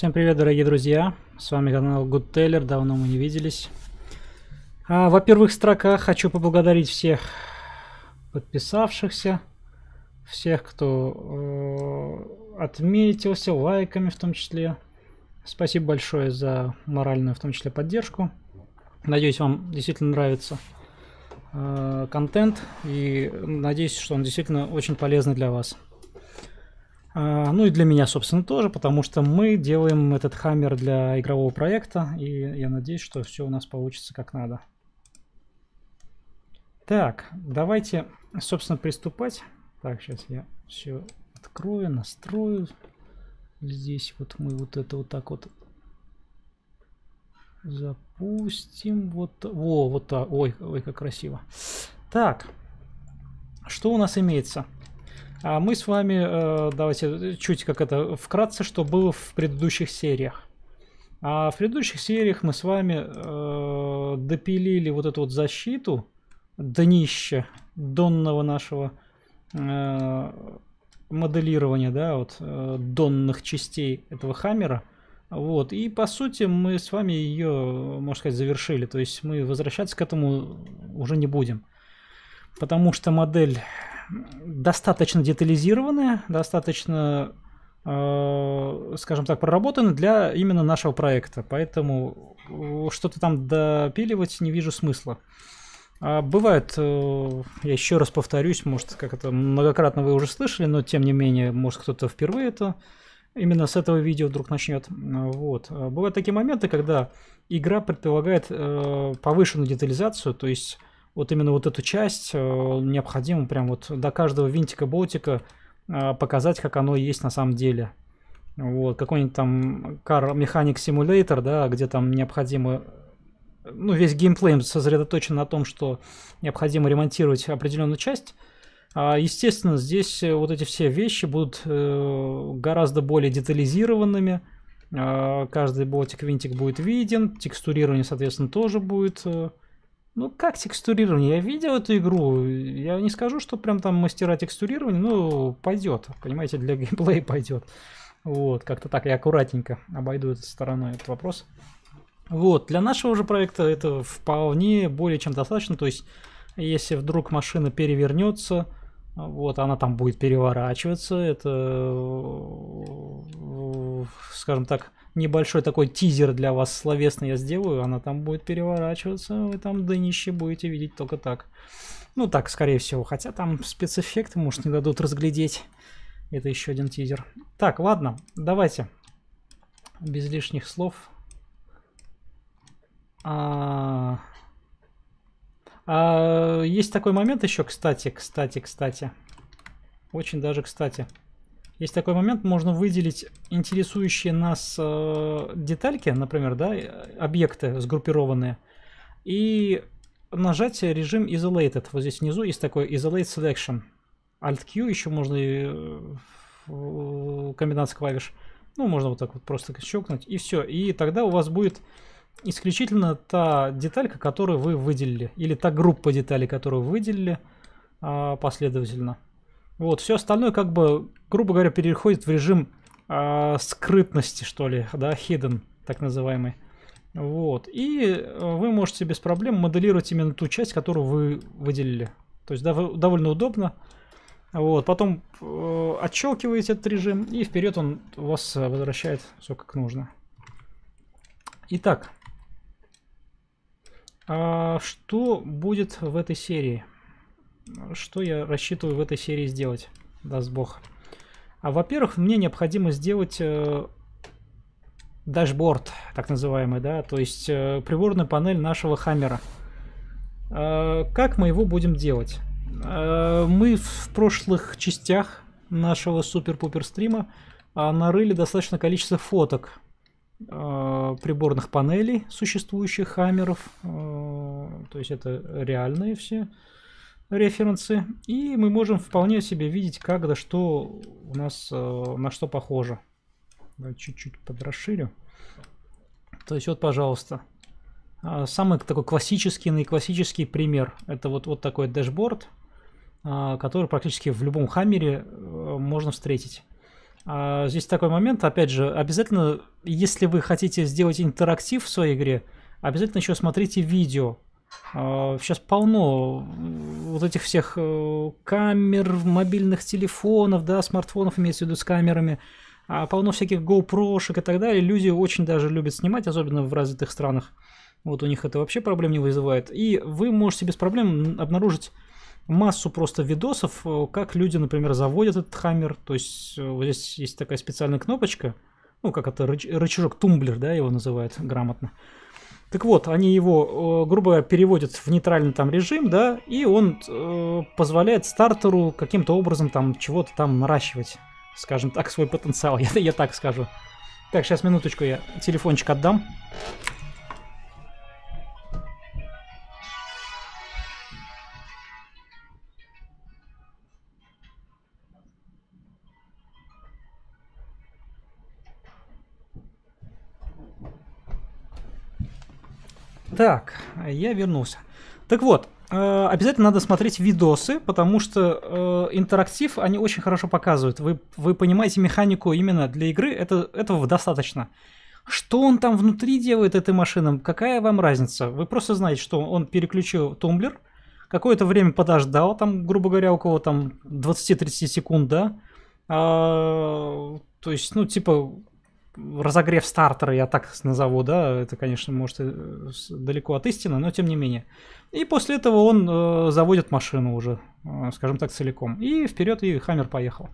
Всем привет, дорогие друзья! С вами канал Good Taylor, давно мы не виделись. А, во первых строках хочу поблагодарить всех подписавшихся, всех, кто э, отметился лайками в том числе. Спасибо большое за моральную, в том числе, поддержку. Надеюсь, вам действительно нравится э, контент и надеюсь, что он действительно очень полезный для вас. А, ну и для меня, собственно, тоже, потому что мы делаем этот хаммер для игрового проекта, и я надеюсь, что все у нас получится как надо. Так, давайте, собственно, приступать. Так, сейчас я все открою, настрою. Здесь вот мы вот это вот так вот запустим. Вот, во, вот так. Ой, ой, как красиво. Так, что у нас имеется? А мы с вами, э, давайте чуть как это вкратце, что было в предыдущих сериях. А в предыдущих сериях мы с вами э, допилили вот эту вот защиту днища донного нашего э, моделирования, да, вот донных частей этого хаммера. Вот, и по сути мы с вами ее, можно сказать, завершили. То есть мы возвращаться к этому уже не будем. Потому что модель достаточно детализированные, достаточно, э, скажем так, проработаны для именно нашего проекта. Поэтому э, что-то там допиливать не вижу смысла. А бывает, э, я еще раз повторюсь, может, как это многократно вы уже слышали, но тем не менее, может, кто-то впервые это именно с этого видео вдруг начнет. Вот. Бывают такие моменты, когда игра предполагает повышенную детализацию, то есть вот именно вот эту часть э, необходимо прям вот до каждого винтика-болтика э, показать, как оно есть на самом деле. Вот, какой-нибудь там Car Mechanic Simulator, да, где там необходимо ну, весь геймплей сосредоточен на том, что необходимо ремонтировать определенную часть. А, естественно, здесь вот эти все вещи будут э, гораздо более детализированными. А, каждый болтик, винтик будет виден, текстурирование, соответственно, тоже будет ну, как текстурирование? Я видел эту игру. Я не скажу, что прям там мастера текстурирования, ну, пойдет. Понимаете, для геймплея пойдет. Вот, как-то так я аккуратненько обойду этой стороной этот вопрос. Вот, для нашего же проекта это вполне более чем достаточно. То есть, если вдруг машина перевернется, вот, она там будет переворачиваться. Это, скажем так, небольшой такой тизер для вас словесный я сделаю. Она там будет переворачиваться. Вы там днище будете видеть только так. Ну, так, скорее всего. Хотя там спецэффекты, может, не дадут разглядеть. Это еще один тизер. Так, ладно, давайте. Без лишних слов. А... А, есть такой момент еще, кстати, кстати, кстати. Очень даже кстати. Есть такой момент, можно выделить интересующие нас э, детальки, например, да, объекты сгруппированные, и нажать режим Isolated. Вот здесь внизу есть такой Isolate Selection. Alt-Q еще можно и э, комбинация клавиш. Ну, можно вот так вот просто щелкнуть, и все. И тогда у вас будет исключительно та деталька, которую вы выделили, или та группа деталей, которую вы выделили а, последовательно. Вот, все остальное, как бы, грубо говоря, переходит в режим а, скрытности, что ли, да, hidden, так называемый. Вот, и э, вы можете без проблем моделировать именно ту часть, которую вы выделили. То есть дов довольно удобно. Вот, потом э, отщелкиваете этот режим, и вперед он вас возвращает все как нужно. Итак, а что будет в этой серии? Что я рассчитываю в этой серии сделать? Даст бог. А во-первых, мне необходимо сделать э, дашборд, так называемый, да, то есть э, приборную панель нашего хаммера. Э, как мы его будем делать? Э, мы в прошлых частях нашего супер-пупер стрима э, нарыли достаточно количество фоток Э, приборных панелей существующих хаммеров. Э, то есть это реальные все референсы. И мы можем вполне себе видеть, как да что у нас э, на что похоже. Чуть-чуть подрасширю. То есть вот, пожалуйста, самый такой классический, наиклассический пример. Это вот, вот такой дэшборд, который практически в любом хаммере можно встретить. А, здесь такой момент, опять же, обязательно, если вы хотите сделать интерактив в своей игре, обязательно еще смотрите видео. А, сейчас полно вот этих всех э, камер, мобильных телефонов, да, смартфонов имеется в виду с камерами, а полно всяких GoPro-шек и так далее. Люди очень даже любят снимать, особенно в развитых странах. Вот у них это вообще проблем не вызывает. И вы можете без проблем обнаружить массу просто видосов, э, как люди, например, заводят этот хаммер. То есть э, вот здесь есть такая специальная кнопочка, ну, как это, рыч, рычажок тумблер, да, его называют грамотно. Так вот, они его, э, грубо говоря, переводят в нейтральный там режим, да, и он э, позволяет стартеру каким-то образом там чего-то там наращивать, скажем так, свой потенциал, я, я так скажу. Так, сейчас минуточку я телефончик отдам. Так, я вернулся. Так вот, э, обязательно надо смотреть видосы, потому что э, интерактив они очень хорошо показывают. Вы, вы понимаете механику именно для игры, это, этого достаточно. Что он там внутри делает этой машины, какая вам разница? Вы просто знаете, что он переключил тумблер, какое-то время подождал, там, грубо говоря, около там 20-30 секунд, да? А, то есть, ну, типа, разогрев стартера, я так назову, да, это, конечно, может э, далеко от истины, но тем не менее. И после этого он э, заводит машину уже, э, скажем так, целиком. И вперед, и Хаммер поехал.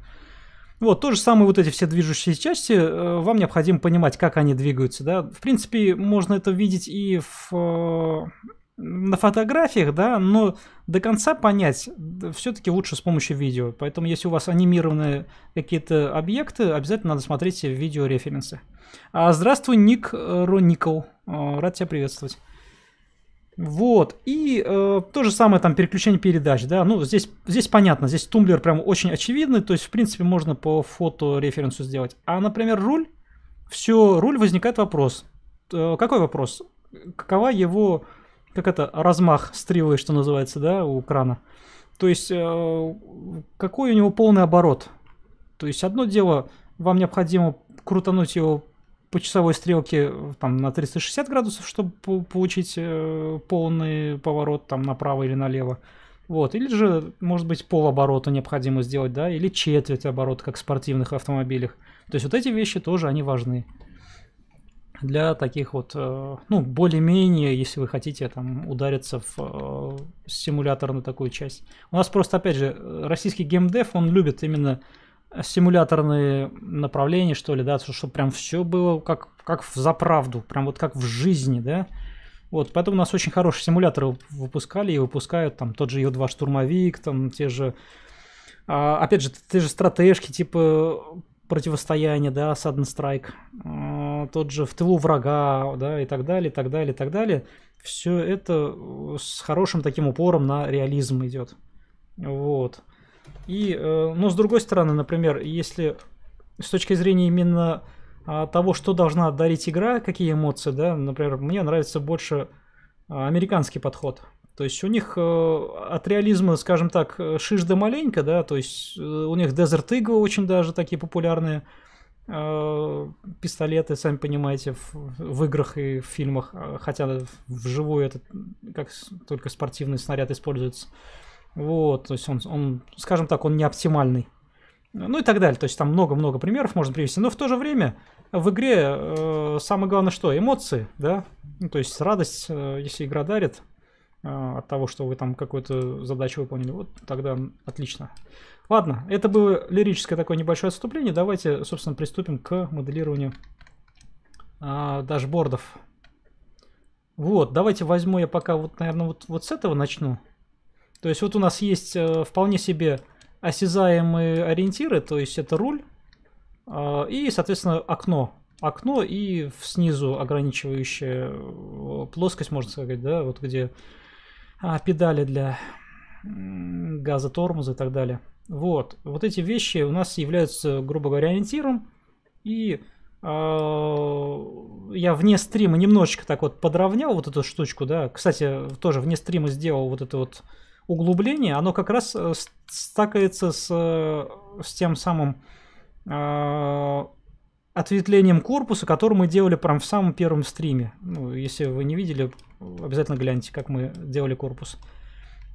Вот, то же самое, вот эти все движущиеся части, э, вам необходимо понимать, как они двигаются, да. В принципе, можно это видеть и в э, на фотографиях, да, но до конца понять все-таки лучше с помощью видео. Поэтому, если у вас анимированные какие-то объекты, обязательно надо смотреть видеореференсы. А, здравствуй, Ник Роникл. А, рад тебя приветствовать. Вот, и э, то же самое там переключение передач, да, ну здесь, здесь понятно, здесь тумблер прям очень очевидный, то есть в принципе можно по фото референсу сделать. А, например, руль, все, руль возникает вопрос. Э, какой вопрос? Какова его как это, размах стрелы, что называется, да, у крана. То есть, э, какой у него полный оборот. То есть, одно дело, вам необходимо крутануть его по часовой стрелке там, на 360 градусов, чтобы получить э, полный поворот там направо или налево. Вот, или же, может быть, полоборота необходимо сделать, да, или четверть оборота, как в спортивных автомобилях. То есть вот эти вещи тоже, они важны для таких вот, э, ну, более-менее, если вы хотите там удариться в э, симуляторную такую часть. У нас просто, опять же, российский геймдев, он любит именно симуляторные направления, что ли, да, чтобы прям все было как, как в заправду, прям вот как в жизни, да. Вот, поэтому у нас очень хорошие симуляторы выпускали и выпускают, там, тот же Ю-2 штурмовик, там, те же, а, опять же, те же стратежки, типа противостояние, да, Sudden Strike, э, тот же в тылу врага, да, и так далее, и так далее, и так далее. Все это с хорошим таким упором на реализм идет. Вот. И, э, но с другой стороны, например, если с точки зрения именно а, того, что должна дарить игра, какие эмоции, да, например, мне нравится больше а, американский подход. То есть у них э, от реализма, скажем так, шиш да маленько, да, то есть э, у них Desert Eagle очень даже такие популярные э, пистолеты, сами понимаете, в, в играх и в фильмах, а, хотя вживую это как только спортивный снаряд используется. Вот, то есть он, он, скажем так, он не оптимальный. Ну и так далее. То есть там много-много примеров можно привести. Но в то же время в игре э, самое главное что? Эмоции, да? Ну, то есть радость, э, если игра дарит, а, от того, что вы там какую-то задачу выполнили. Вот тогда отлично. Ладно, это было лирическое такое небольшое отступление. Давайте, собственно, приступим к моделированию а, дашбордов. Вот, давайте возьму я пока вот, наверное, вот, вот с этого начну. То есть вот у нас есть э, вполне себе осязаемые ориентиры, то есть это руль э, и, соответственно, окно. Окно и снизу ограничивающая э, плоскость, можно сказать, да, вот где а, педали для газа, тормоза и так далее. Вот, вот эти вещи у нас являются, грубо говоря, ориентиром. И э, я вне стрима немножечко так вот подровнял вот эту штучку, да. Кстати, тоже вне стрима сделал вот это вот углубление. Оно как раз э, стакается с, с тем самым э, ответвлением корпуса, который мы делали прям в самом первом стриме. Ну, если вы не видели, обязательно гляньте, как мы делали корпус.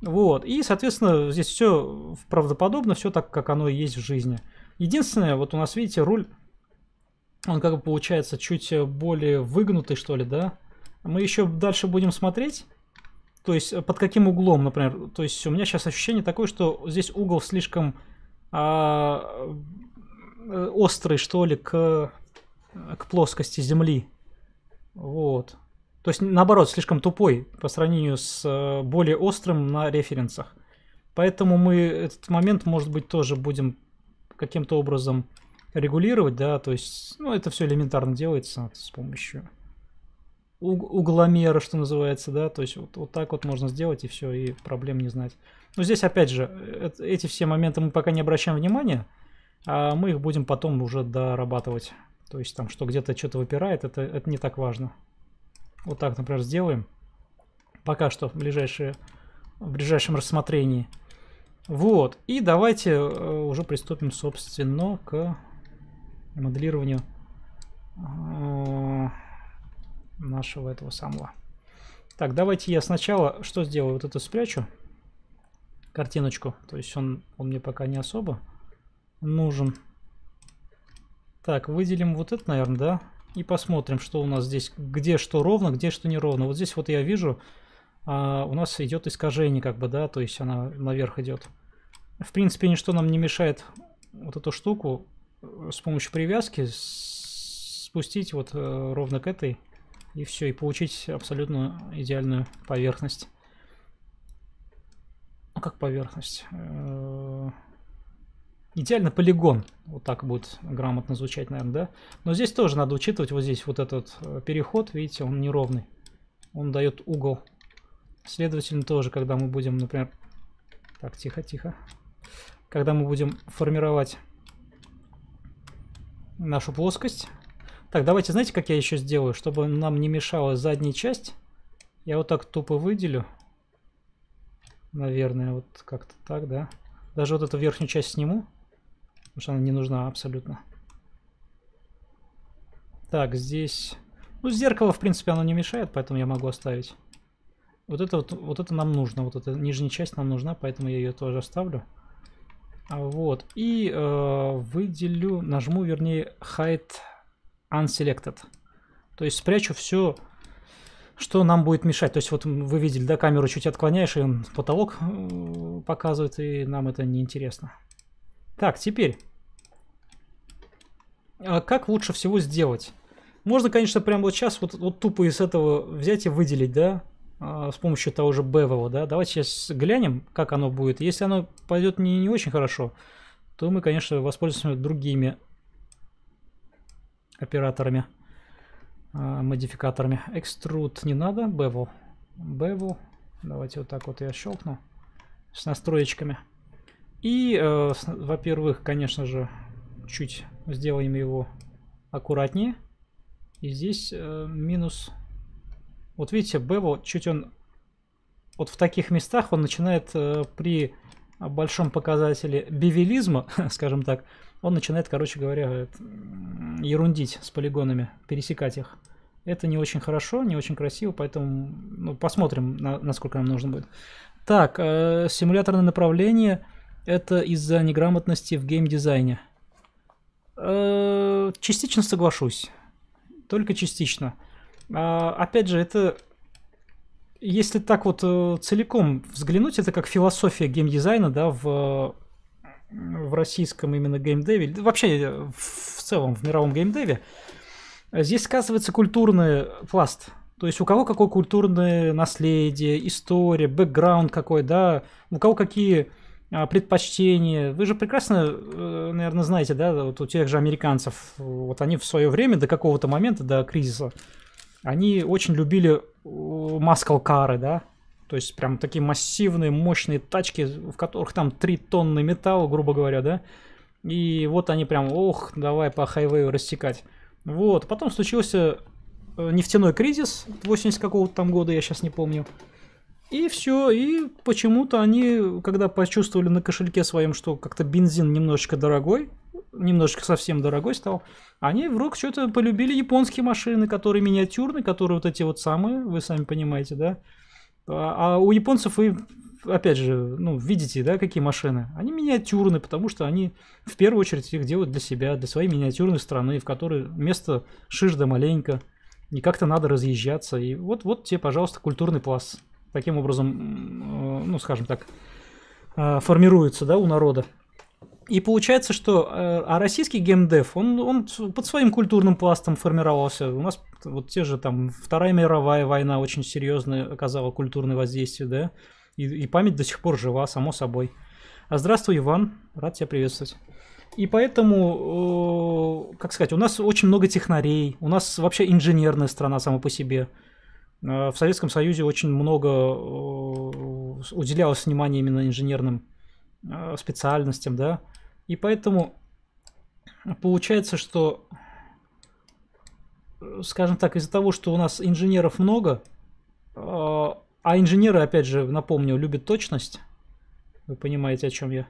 Вот, и, соответственно, здесь все правдоподобно, все так, как оно и есть в жизни. Единственное, вот у нас, видите, руль, он как бы получается чуть более выгнутый, что ли, да? Мы еще дальше будем смотреть, то есть под каким углом, например. То есть у меня сейчас ощущение такое, что здесь угол слишком а, Э, острый, что ли, к, к плоскости Земли. Вот. То есть, наоборот, слишком тупой по сравнению с э, более острым на референсах. Поэтому мы этот момент, может быть, тоже будем каким-то образом регулировать, да, то есть, ну, это все элементарно делается с помощью угломера, что называется, да, то есть вот, вот так вот можно сделать и все, и проблем не знать. Но здесь, опять же, э, эти все моменты мы пока не обращаем внимания, а мы их будем потом уже дорабатывать. То есть там, что где-то что-то выпирает, это, это не так важно. Вот так, например, сделаем. Пока что в, ближайшее, в ближайшем рассмотрении. Вот. И давайте э, уже приступим, собственно, к моделированию э, нашего этого самого. Так, давайте я сначала что сделаю? Вот это спрячу. Картиночку. То есть он, он мне пока не особо нужен. Так, выделим вот это, наверное, да? И посмотрим, что у нас здесь, где что ровно, где что неровно. Вот здесь вот я вижу, а, у нас идет искажение, как бы, да, то есть она наверх идет. В принципе, ничто нам не мешает вот эту штуку э, с помощью привязки спустить вот э, ровно к этой. И все, и получить абсолютно идеальную поверхность. Ну, как поверхность? Э Идеально полигон. Вот так будет грамотно звучать, наверное, да? Но здесь тоже надо учитывать вот здесь вот этот э, переход. Видите, он неровный. Он дает угол. Следовательно, тоже, когда мы будем, например... Так, тихо-тихо. Когда мы будем формировать нашу плоскость. Так, давайте, знаете, как я еще сделаю? Чтобы нам не мешала задняя часть. Я вот так тупо выделю. Наверное, вот как-то так, да? Даже вот эту верхнюю часть сниму. Потому что она не нужна абсолютно. Так, здесь... Ну, зеркало, в принципе, оно не мешает, поэтому я могу оставить. Вот это вот, вот это нам нужно, вот эта нижняя часть нам нужна, поэтому я ее тоже оставлю. А, вот, и э, выделю, нажму, вернее, Hide Unselected. То есть спрячу все, что нам будет мешать. То есть вот вы видели, да, камеру чуть отклоняешь, и он потолок э, показывает, и нам это не интересно. Так, теперь. А как лучше всего сделать? Можно, конечно, прямо вот сейчас вот, вот тупо из этого взять и выделить, да, а, с помощью того же Bevel, да. Давайте сейчас глянем, как оно будет. Если оно пойдет не, не очень хорошо, то мы, конечно, воспользуемся другими операторами, а, модификаторами. Extrude не надо, Bevel. Bevel. Давайте вот так вот я щелкну с настроечками. И, э, во-первых, конечно же, чуть сделаем его аккуратнее. И здесь э, минус... Вот видите, Bevel чуть он... Вот в таких местах он начинает э, при большом показателе бивелизма, скажем так, он начинает, короче говоря, ерундить с полигонами, пересекать их. Это не очень хорошо, не очень красиво, поэтому ну, посмотрим, на, насколько нам нужно будет. Так, э, симуляторное направление это из-за неграмотности в геймдизайне. Э, частично соглашусь. Только частично. А, опять же, это... Если так вот э, целиком взглянуть, это как философия геймдизайна, да, в, в российском именно геймдеве, вообще в целом в мировом геймдеве, здесь сказывается культурный пласт. То есть у кого какое культурное наследие, история, бэкграунд какой, да, у кого какие предпочтения. Вы же прекрасно, э, наверное, знаете, да, вот у тех же американцев, вот они в свое время до какого-то момента, до кризиса, они очень любили маскал-кары, да, то есть прям такие массивные, мощные тачки, в которых там 3 тонны металла, грубо говоря, да, и вот они прям, ох, давай по хайвею рассекать. Вот, потом случился э, нефтяной кризис 80 какого-то там года, я сейчас не помню. И все, и почему-то они, когда почувствовали на кошельке своем, что как-то бензин немножечко дорогой, немножечко совсем дорогой стал. Они вдруг что-то полюбили японские машины, которые миниатюрные, которые вот эти вот самые, вы сами понимаете, да. А, а у японцев вы, опять же, ну, видите, да, какие машины. Они миниатюрные, потому что они в первую очередь их делают для себя, для своей миниатюрной страны, в которой место шиш да маленько, и как-то надо разъезжаться. И вот, вот тебе, пожалуйста, культурный пласт. Таким образом, ну, скажем так, э, формируется, да, у народа. И получается, что э, а российский геймдев, он, он под своим культурным пластом формировался. У нас вот те же там Вторая мировая война очень серьезно оказала культурное воздействие, да, и, и память до сих пор жива, само собой. А здравствуй, Иван, рад тебя приветствовать. И поэтому, э, как сказать, у нас очень много технарей, у нас вообще инженерная страна сама по себе. Э, в Советском Союзе очень много э, уделялось внимания именно инженерным э, специальностям, да. И поэтому получается, что, скажем так, из-за того, что у нас инженеров много, а инженеры, опять же, напомню, любят точность, вы понимаете, о чем я.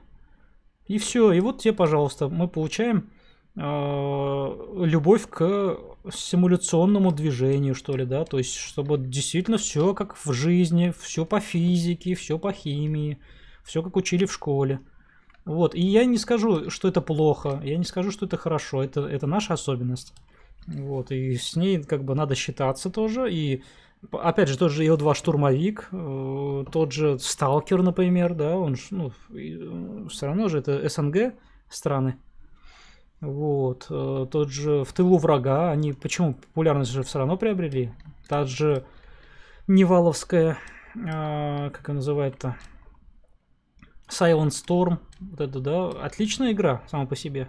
И все, и вот тебе, пожалуйста, мы получаем любовь к симуляционному движению, что ли, да, то есть, чтобы действительно все как в жизни, все по физике, все по химии, все как учили в школе. Вот, и я не скажу, что это плохо, я не скажу, что это хорошо, это, это наша особенность. Вот, и с ней как бы надо считаться тоже, и опять же, тот же Ил-2 штурмовик, э, тот же Сталкер, например, да, он, ну, э, все равно же это СНГ страны. Вот, э, тот же в тылу врага, они почему популярность же все равно приобрели? Та же Неваловская, как она называется-то, Silent Storm, вот это, да, отличная игра сама по себе.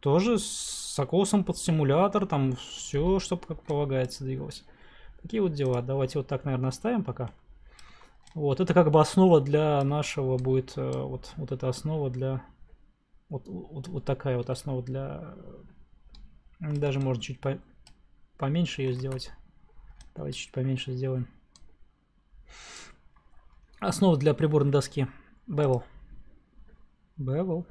Тоже с окосом под симулятор, там все, что как полагается, двигалось. Такие вот дела. Давайте вот так, наверное, оставим пока. Вот, это как бы основа для нашего будет, э, вот, вот эта основа для, вот, вот, вот такая вот основа для, даже можно чуть по, поменьше ее сделать. Давайте чуть поменьше сделаем. Основа для приборной доски. Bevel. Bevel.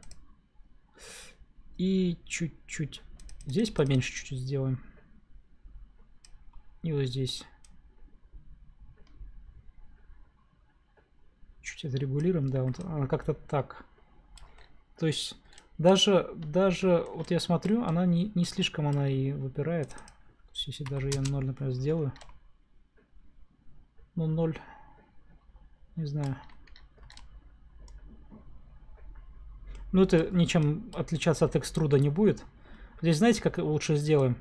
И чуть-чуть. Здесь поменьше чуть-чуть сделаем. И вот здесь. Чуть отрегулируем, да, вот она как-то так. То есть даже, даже, вот я смотрю, она не, не слишком она и выпирает. То есть, если даже я 0, например, сделаю. Ну, 0, не знаю. Ну, это ничем отличаться от экструда не будет. Здесь знаете, как лучше сделаем?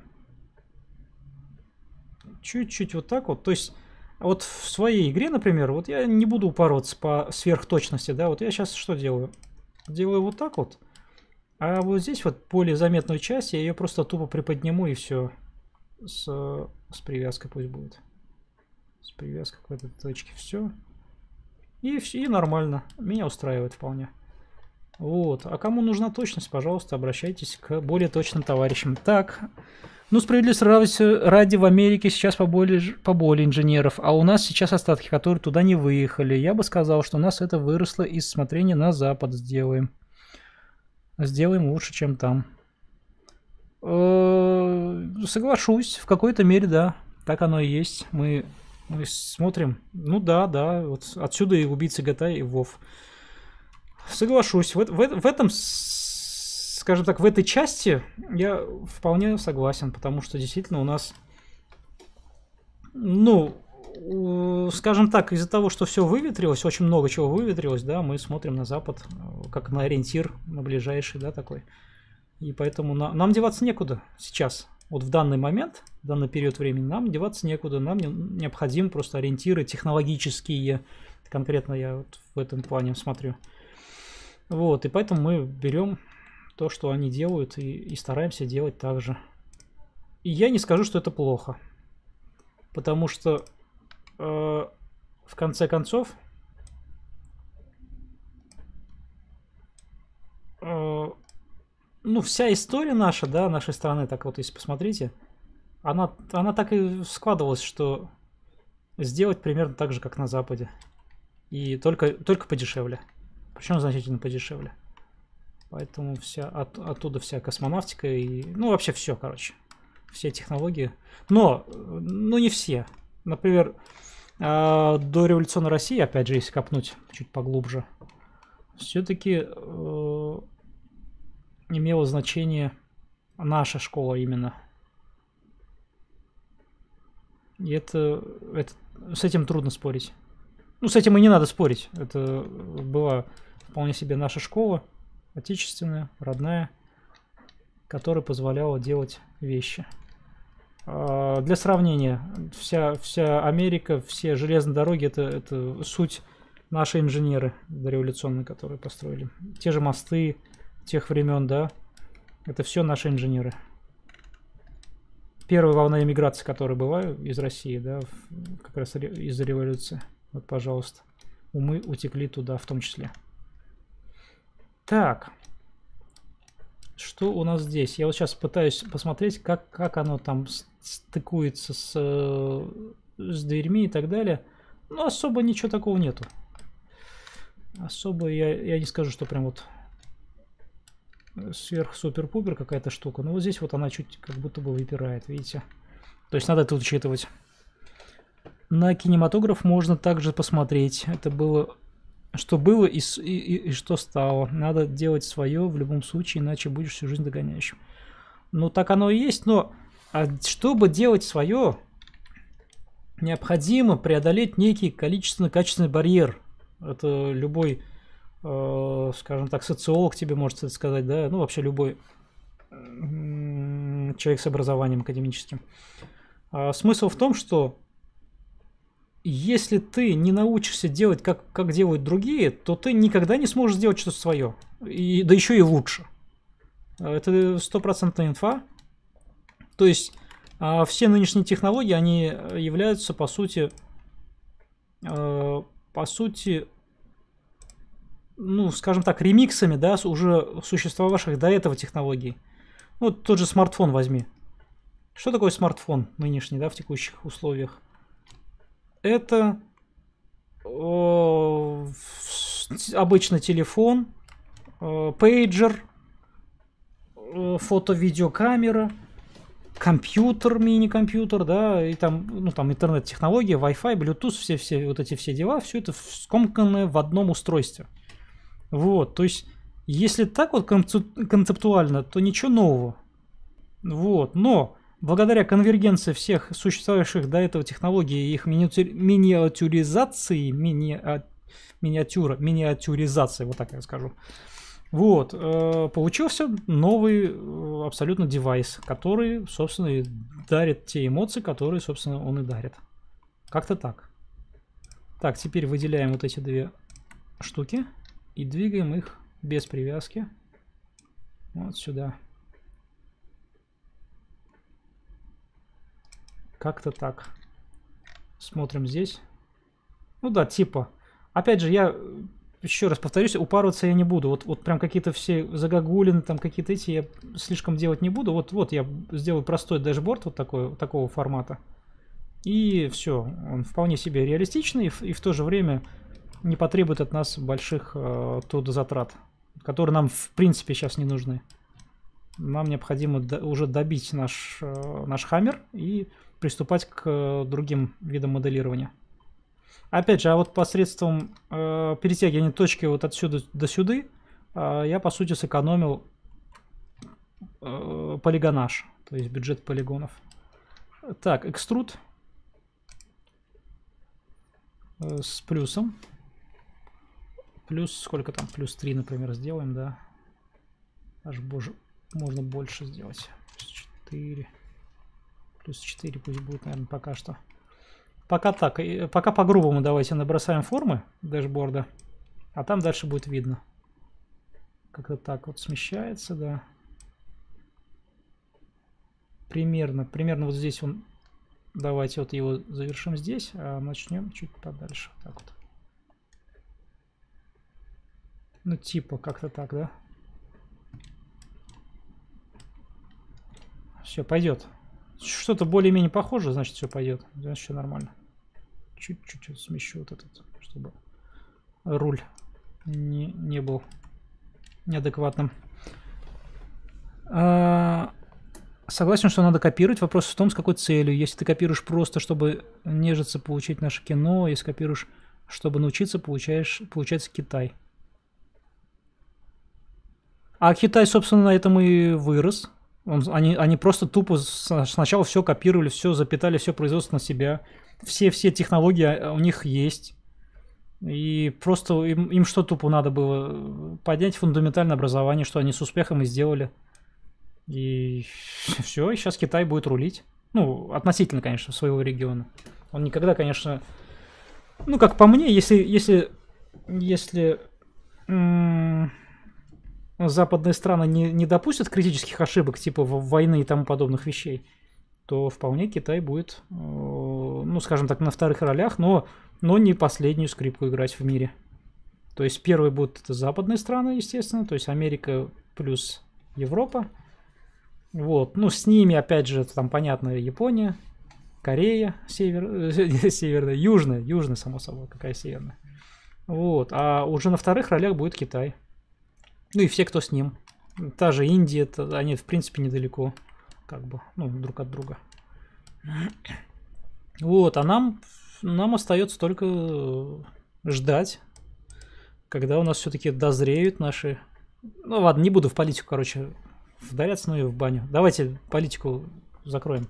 Чуть-чуть вот так вот. То есть, вот в своей игре, например, вот я не буду упороться по сверхточности, да, вот я сейчас что делаю? Делаю вот так вот. А вот здесь вот более заметную часть, я ее просто тупо приподниму и все. С, с привязкой пусть будет. С привязкой к этой точке. Все. И, и нормально. Меня устраивает вполне. Вот. А кому нужна точность, пожалуйста, обращайтесь к более точным товарищам. Так, ну, справедливости ради в Америке сейчас поболее, поболее инженеров, а у нас сейчас остатки, которые туда не выехали. Я бы сказал, что у нас это выросло из смотрения на запад сделаем. Сделаем лучше, чем там. Э, соглашусь, в какой-то мере, да. Так оно и есть. Мы, мы смотрим. Ну да, да. Вот отсюда и убийцы GTA и Вов. Соглашусь. В, в, в этом, скажем так, в этой части я вполне согласен, потому что действительно у нас, ну, скажем так, из-за того, что все выветрилось, очень много чего выветрилось, да, мы смотрим на Запад э, как на ориентир, на ближайший, да, такой. И поэтому на, нам деваться некуда сейчас. Вот в данный момент, в данный период времени нам деваться некуда. Нам не, необходимы просто ориентиры технологические. Конкретно я вот в этом плане смотрю. Вот, и поэтому мы берем то, что они делают, и, и стараемся делать так же. И я не скажу, что это плохо. Потому что э, в конце концов э, ну, вся история наша, да, нашей страны, так вот, если посмотрите, она, она так и складывалась, что сделать примерно так же, как на Западе. И только, только подешевле. Причем значительно подешевле. Поэтому вся от, оттуда вся космонавтика и... Ну, вообще все, короче. Все технологии. Но, ну не все. Например, э, до революционной России, опять же, если копнуть чуть поглубже, все-таки э, имело значение наша школа именно. И это, это с этим трудно спорить. Ну, с этим и не надо спорить. Это была вполне себе наша школа, отечественная, родная, которая позволяла делать вещи. А, для сравнения, вся, вся Америка, все железные дороги это, это суть наши инженеры дореволюционные, которые построили. Те же мосты тех времен, да, это все наши инженеры. Первая волна эмиграции, которая была из России, да, как раз из-за революции. Вот, пожалуйста. Умы утекли туда в том числе. Так. Что у нас здесь? Я вот сейчас пытаюсь посмотреть, как, как оно там стыкуется с, с дверьми и так далее. Но особо ничего такого нету. Особо я, я не скажу, что прям вот сверх-супер-пупер какая-то штука. Но вот здесь вот она чуть как будто бы выпирает, видите? То есть надо это учитывать. На кинематограф можно также посмотреть. Это было, что было и, и, и что стало. Надо делать свое в любом случае, иначе будешь всю жизнь догоняющим. Ну, так оно и есть, но а чтобы делать свое, необходимо преодолеть некий количественно-качественный барьер. Это любой, э, скажем так, социолог тебе может это сказать, да, ну вообще любой человек с образованием академическим. А смысл в том, что если ты не научишься делать, как, как делают другие, то ты никогда не сможешь сделать что-то свое. И, да еще и лучше. Это стопроцентная инфа. То есть а, все нынешние технологии, они являются, по сути, э, по сути, ну, скажем так, ремиксами, да, уже существовавших до этого технологий. Вот тот же смартфон возьми. Что такое смартфон нынешний, да, в текущих условиях? Это э, обычно телефон, э, пейджер, э, фото-видеокамера, компьютер, мини-компьютер, да, и там, ну, там интернет-технология, Wi-Fi, Bluetooth, все, все вот эти все дела, все это скомканное в одном устройстве. Вот, то есть, если так вот концептуально, то ничего нового. Вот, но Благодаря конвергенции всех существующих до этого технологий и их миниатюризации, мини, миниатюра, миниатюризации, вот так я скажу, вот, э, получился новый э, абсолютно девайс, который, собственно, и дарит те эмоции, которые, собственно, он и дарит. Как-то так. Так, теперь выделяем вот эти две штуки и двигаем их без привязки вот сюда. Как-то так. Смотрим здесь. Ну да, типа. Опять же, я еще раз повторюсь, упарываться я не буду. Вот, вот прям какие-то все загогулины, там какие-то эти я слишком делать не буду. Вот, вот я сделаю простой дашборд вот такой, такого формата. И все, он вполне себе реалистичный и в, то же время не потребует от нас больших э, трудозатрат, которые нам в принципе сейчас не нужны. Нам необходимо уже добить наш, э, наш хаммер и приступать к э, другим видам моделирования. Опять же, а вот посредством э, перетягивания точки вот отсюда до сюда, э, я по сути сэкономил э, полигонаж, то есть бюджет полигонов. Так, экструд э, с плюсом. Плюс сколько там? Плюс 3, например, сделаем, да. Аж боже, можно больше сделать. 4. Плюс 4 пусть будет, наверное, пока что. Пока так. Пока по-грубому давайте набросаем формы дэшборда. А там дальше будет видно. Как-то так вот смещается, да. Примерно, примерно вот здесь он... Давайте вот его завершим здесь, а начнем чуть подальше. Так вот. Ну, типа, как-то так, да? Все, пойдет что-то более-менее похоже, значит все пойдет. Значит все нормально. Чуть-чуть смещу вот этот, чтобы руль не, не был неадекватным. А, согласен, что надо копировать. Вопрос в том, с какой целью. Если ты копируешь просто, чтобы нежиться, получить наше кино, если копируешь, чтобы научиться, получаешь, получается Китай. А Китай, собственно, на этом и вырос. Он, они, они просто тупо сначала все копировали, все запитали, все производство на себя. Все-все технологии а, у них есть. И просто им, им что тупо надо было? Поднять фундаментальное образование, что они с успехом и сделали. И все, и сейчас Китай будет рулить. Ну, относительно, конечно, своего региона. Он никогда, конечно... Ну, как по мне, если... Если... Если... западные страны не, не допустят критических ошибок, типа войны и тому подобных вещей, то вполне Китай будет, э, ну, скажем так, на вторых ролях, но, но не последнюю скрипку играть в мире. То есть первые будут это западные страны, естественно, то есть Америка плюс Европа. Вот, ну, с ними, опять же, там, понятно, Япония, Корея, север, северная, южная, южная, само собой, какая северная. Вот, а уже на вторых ролях будет Китай. Ну и все, кто с ним. Та же Индия, это, они в принципе недалеко, как бы, ну, друг от друга. Вот, а нам, нам остается только ждать, когда у нас все-таки дозреют наши... Ну ладно, не буду в политику, короче, вдаряться, ну и в баню. Давайте политику закроем.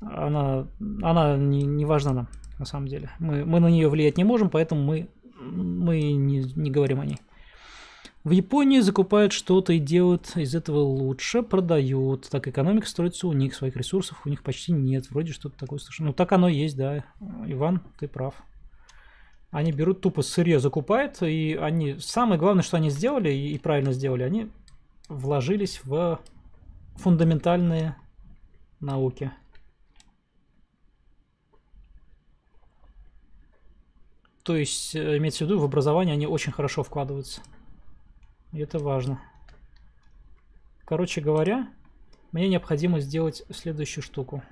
Она, она не, не важна нам, на самом деле. Мы, мы на нее влиять не можем, поэтому мы, мы не, не говорим о ней. В Японии закупают что-то и делают из этого лучше, продают. Так экономика строится у них, своих ресурсов у них почти нет. Вроде что-то такое слышно. Ну так оно и есть, да. Иван, ты прав. Они берут тупо сырье, закупают, и они... Самое главное, что они сделали, и правильно сделали, они вложились в фундаментальные науки. То есть, э, имеется в виду, в образование они очень хорошо вкладываются. И это важно. Короче говоря, мне необходимо сделать следующую штуку.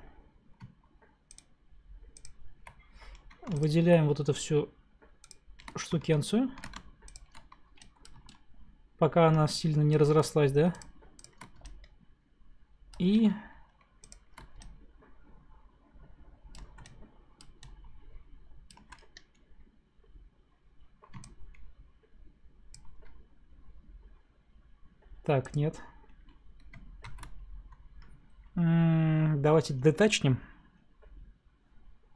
Выделяем вот эту всю штукенцию. Пока она сильно не разрослась, да? И... Так, нет. М -м, давайте детачнем.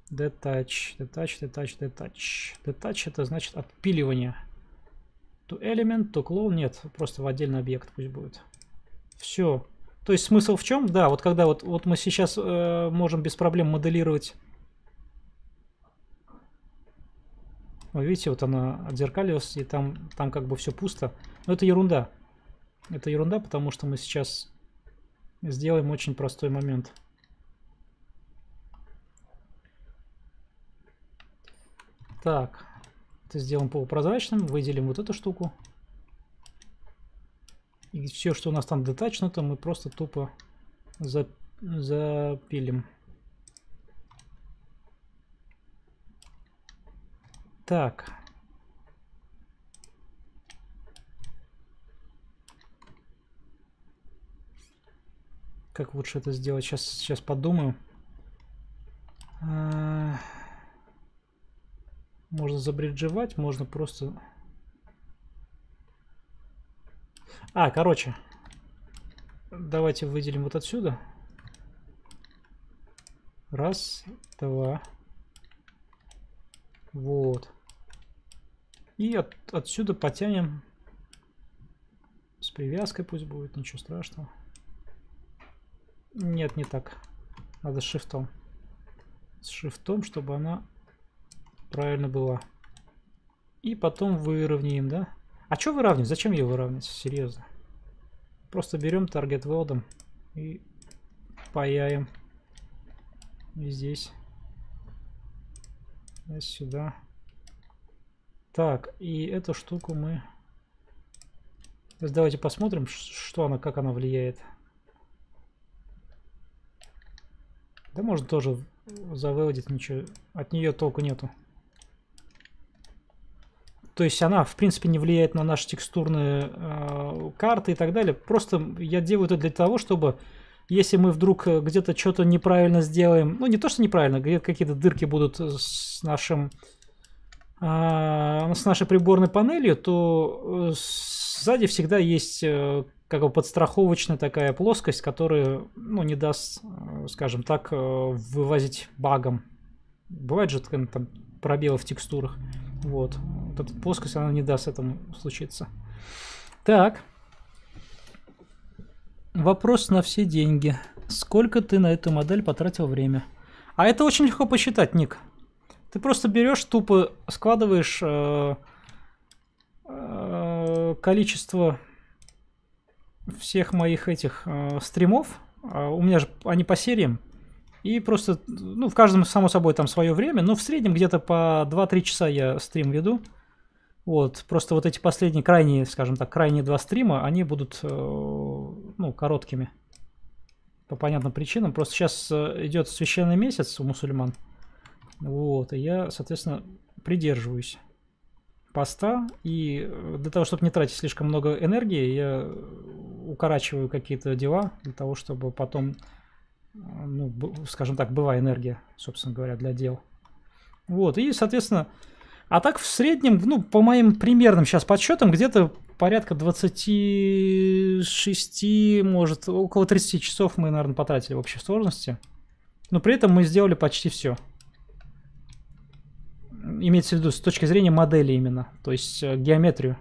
Детач, детач, детач, детач. Детач это значит отпиливание. To element, to clone, нет, просто в отдельный объект пусть будет. Все. То есть смысл в чем? Да, вот когда вот, вот мы сейчас э, можем без проблем моделировать. Вы видите, вот она отзеркалилась, и там, там как бы все пусто. Но это ерунда. Это ерунда, потому что мы сейчас сделаем очень простой момент. Так, это сделаем полупрозрачным, выделим вот эту штуку. И все, что у нас там детачнуто, мы просто тупо за, запилим. Так. Как лучше это сделать? Сейчас, сейчас подумаю. А, можно забриджевать, можно просто... А, короче. Давайте выделим вот отсюда. Раз, два. Вот. И от, отсюда потянем. С привязкой пусть будет, ничего страшного. Нет, не так. Надо с шифтом. С шифтом, чтобы она правильно была. И потом выровняем, да? А что выравнивать? Зачем ее выравнивать? Серьезно. Просто берем таргет велдом и паяем. И здесь. И сюда. Так, и эту штуку мы... Давайте посмотрим, что она, как она влияет. Да можно тоже завелдить, ничего. От нее толку нету. то есть она, в принципе, не влияет на наши текстурные э, карты и так далее. Просто я делаю это для того, чтобы, если мы вдруг где-то что-то неправильно сделаем, ну не то, что неправильно, где-то какие-то дырки будут с нашим э, с нашей приборной панелью, то э, сзади всегда есть э, как бы подстраховочная такая плоскость, которая ну, не даст, э, скажем так, э, вывозить багом. Бывает же там пробелы в текстурах. Вот. вот эта плоскость, она не даст этому случиться. Так. Вопрос на все деньги. Сколько ты на эту модель потратил время? А это очень легко посчитать, Ник. Ты просто берешь, тупо складываешь э, э, количество всех моих этих э, стримов. Э, у меня же они по сериям. И просто, ну, в каждом, само собой, там свое время, но в среднем где-то по 2-3 часа я стрим веду. Вот, просто вот эти последние, крайние, скажем так, крайние два стрима, они будут, э, ну, короткими. По понятным причинам. Просто сейчас э, идет священный месяц у мусульман. Вот, и я, соответственно, придерживаюсь поста. И э, для того, чтобы не тратить слишком много энергии, я укорачиваю какие-то дела для того, чтобы потом ну, скажем так, была энергия, собственно говоря, для дел. Вот, и, соответственно, а так в среднем, ну, по моим примерным сейчас подсчетам, где-то порядка 26, может, около 30 часов мы, наверное, потратили в общей сложности. Но при этом мы сделали почти все. Имеется в виду с точки зрения модели именно, то есть э, геометрию.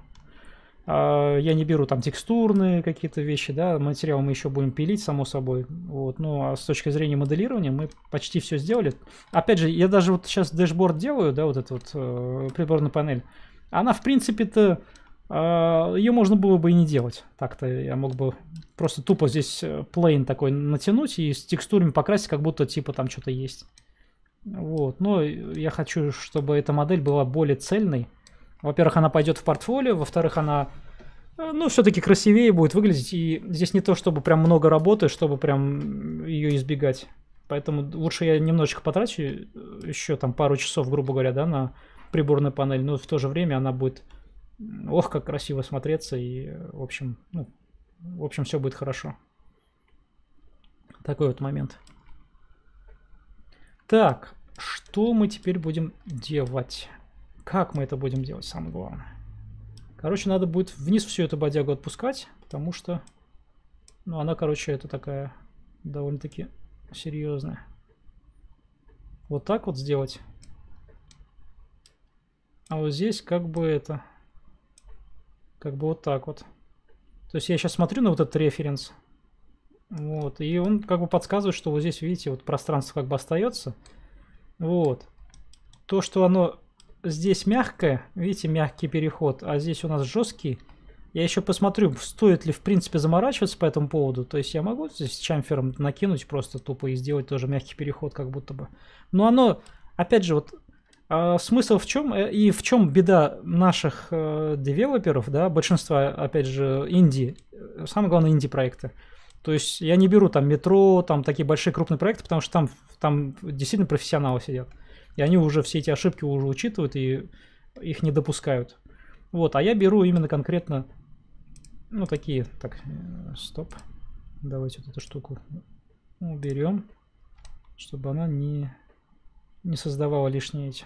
А, я не беру там текстурные какие-то вещи, да, материал мы еще будем пилить, само собой. Вот, ну, а с точки зрения моделирования мы почти все сделали. Опять же, я даже вот сейчас дэшборд делаю, да, вот эту вот э, приборную панель. Она, в принципе-то, э, ее можно было бы и не делать. Так-то я мог бы просто тупо здесь плейн такой натянуть и с текстурами покрасить, как будто типа там что-то есть. Вот, но я хочу, чтобы эта модель была более цельной. Во-первых, она пойдет в портфолио, во-вторых, она, э, ну, все-таки красивее будет выглядеть. И здесь не то, чтобы прям много работы, чтобы прям ее избегать. Поэтому лучше я немножечко потрачу, э, еще там пару часов, грубо говоря, да, на приборную панель. Но в то же время она будет, ох, как красиво смотреться. И, в общем, ну, в общем, все будет хорошо. Такой вот момент. Так, что мы теперь будем делать? Как мы это будем делать, самое главное. Короче, надо будет вниз всю эту бодягу отпускать, потому что... Ну, она, короче, это такая довольно-таки серьезная. Вот так вот сделать. А вот здесь как бы это... Как бы вот так вот. То есть я сейчас смотрю на вот этот референс. Вот. И он как бы подсказывает, что вот здесь, видите, вот пространство как бы остается. Вот. То, что оно здесь мягкое, видите, мягкий переход, а здесь у нас жесткий. Я еще посмотрю, стоит ли в принципе заморачиваться по этому поводу. То есть я могу здесь чамфером накинуть просто тупо и сделать тоже мягкий переход как будто бы. Но оно, опять же, вот а смысл в чем э, и в чем беда наших э, девелоперов, да, большинства, опять же, инди, э, самое главное инди проекты. То есть я не беру там метро, там такие большие крупные проекты, потому что там, там действительно профессионалы сидят. И они уже все эти ошибки уже учитывают и их не допускают. Вот, а я беру именно конкретно, ну, такие, так, э, стоп. Давайте вот эту штуку уберем, чтобы она не, не создавала лишние эти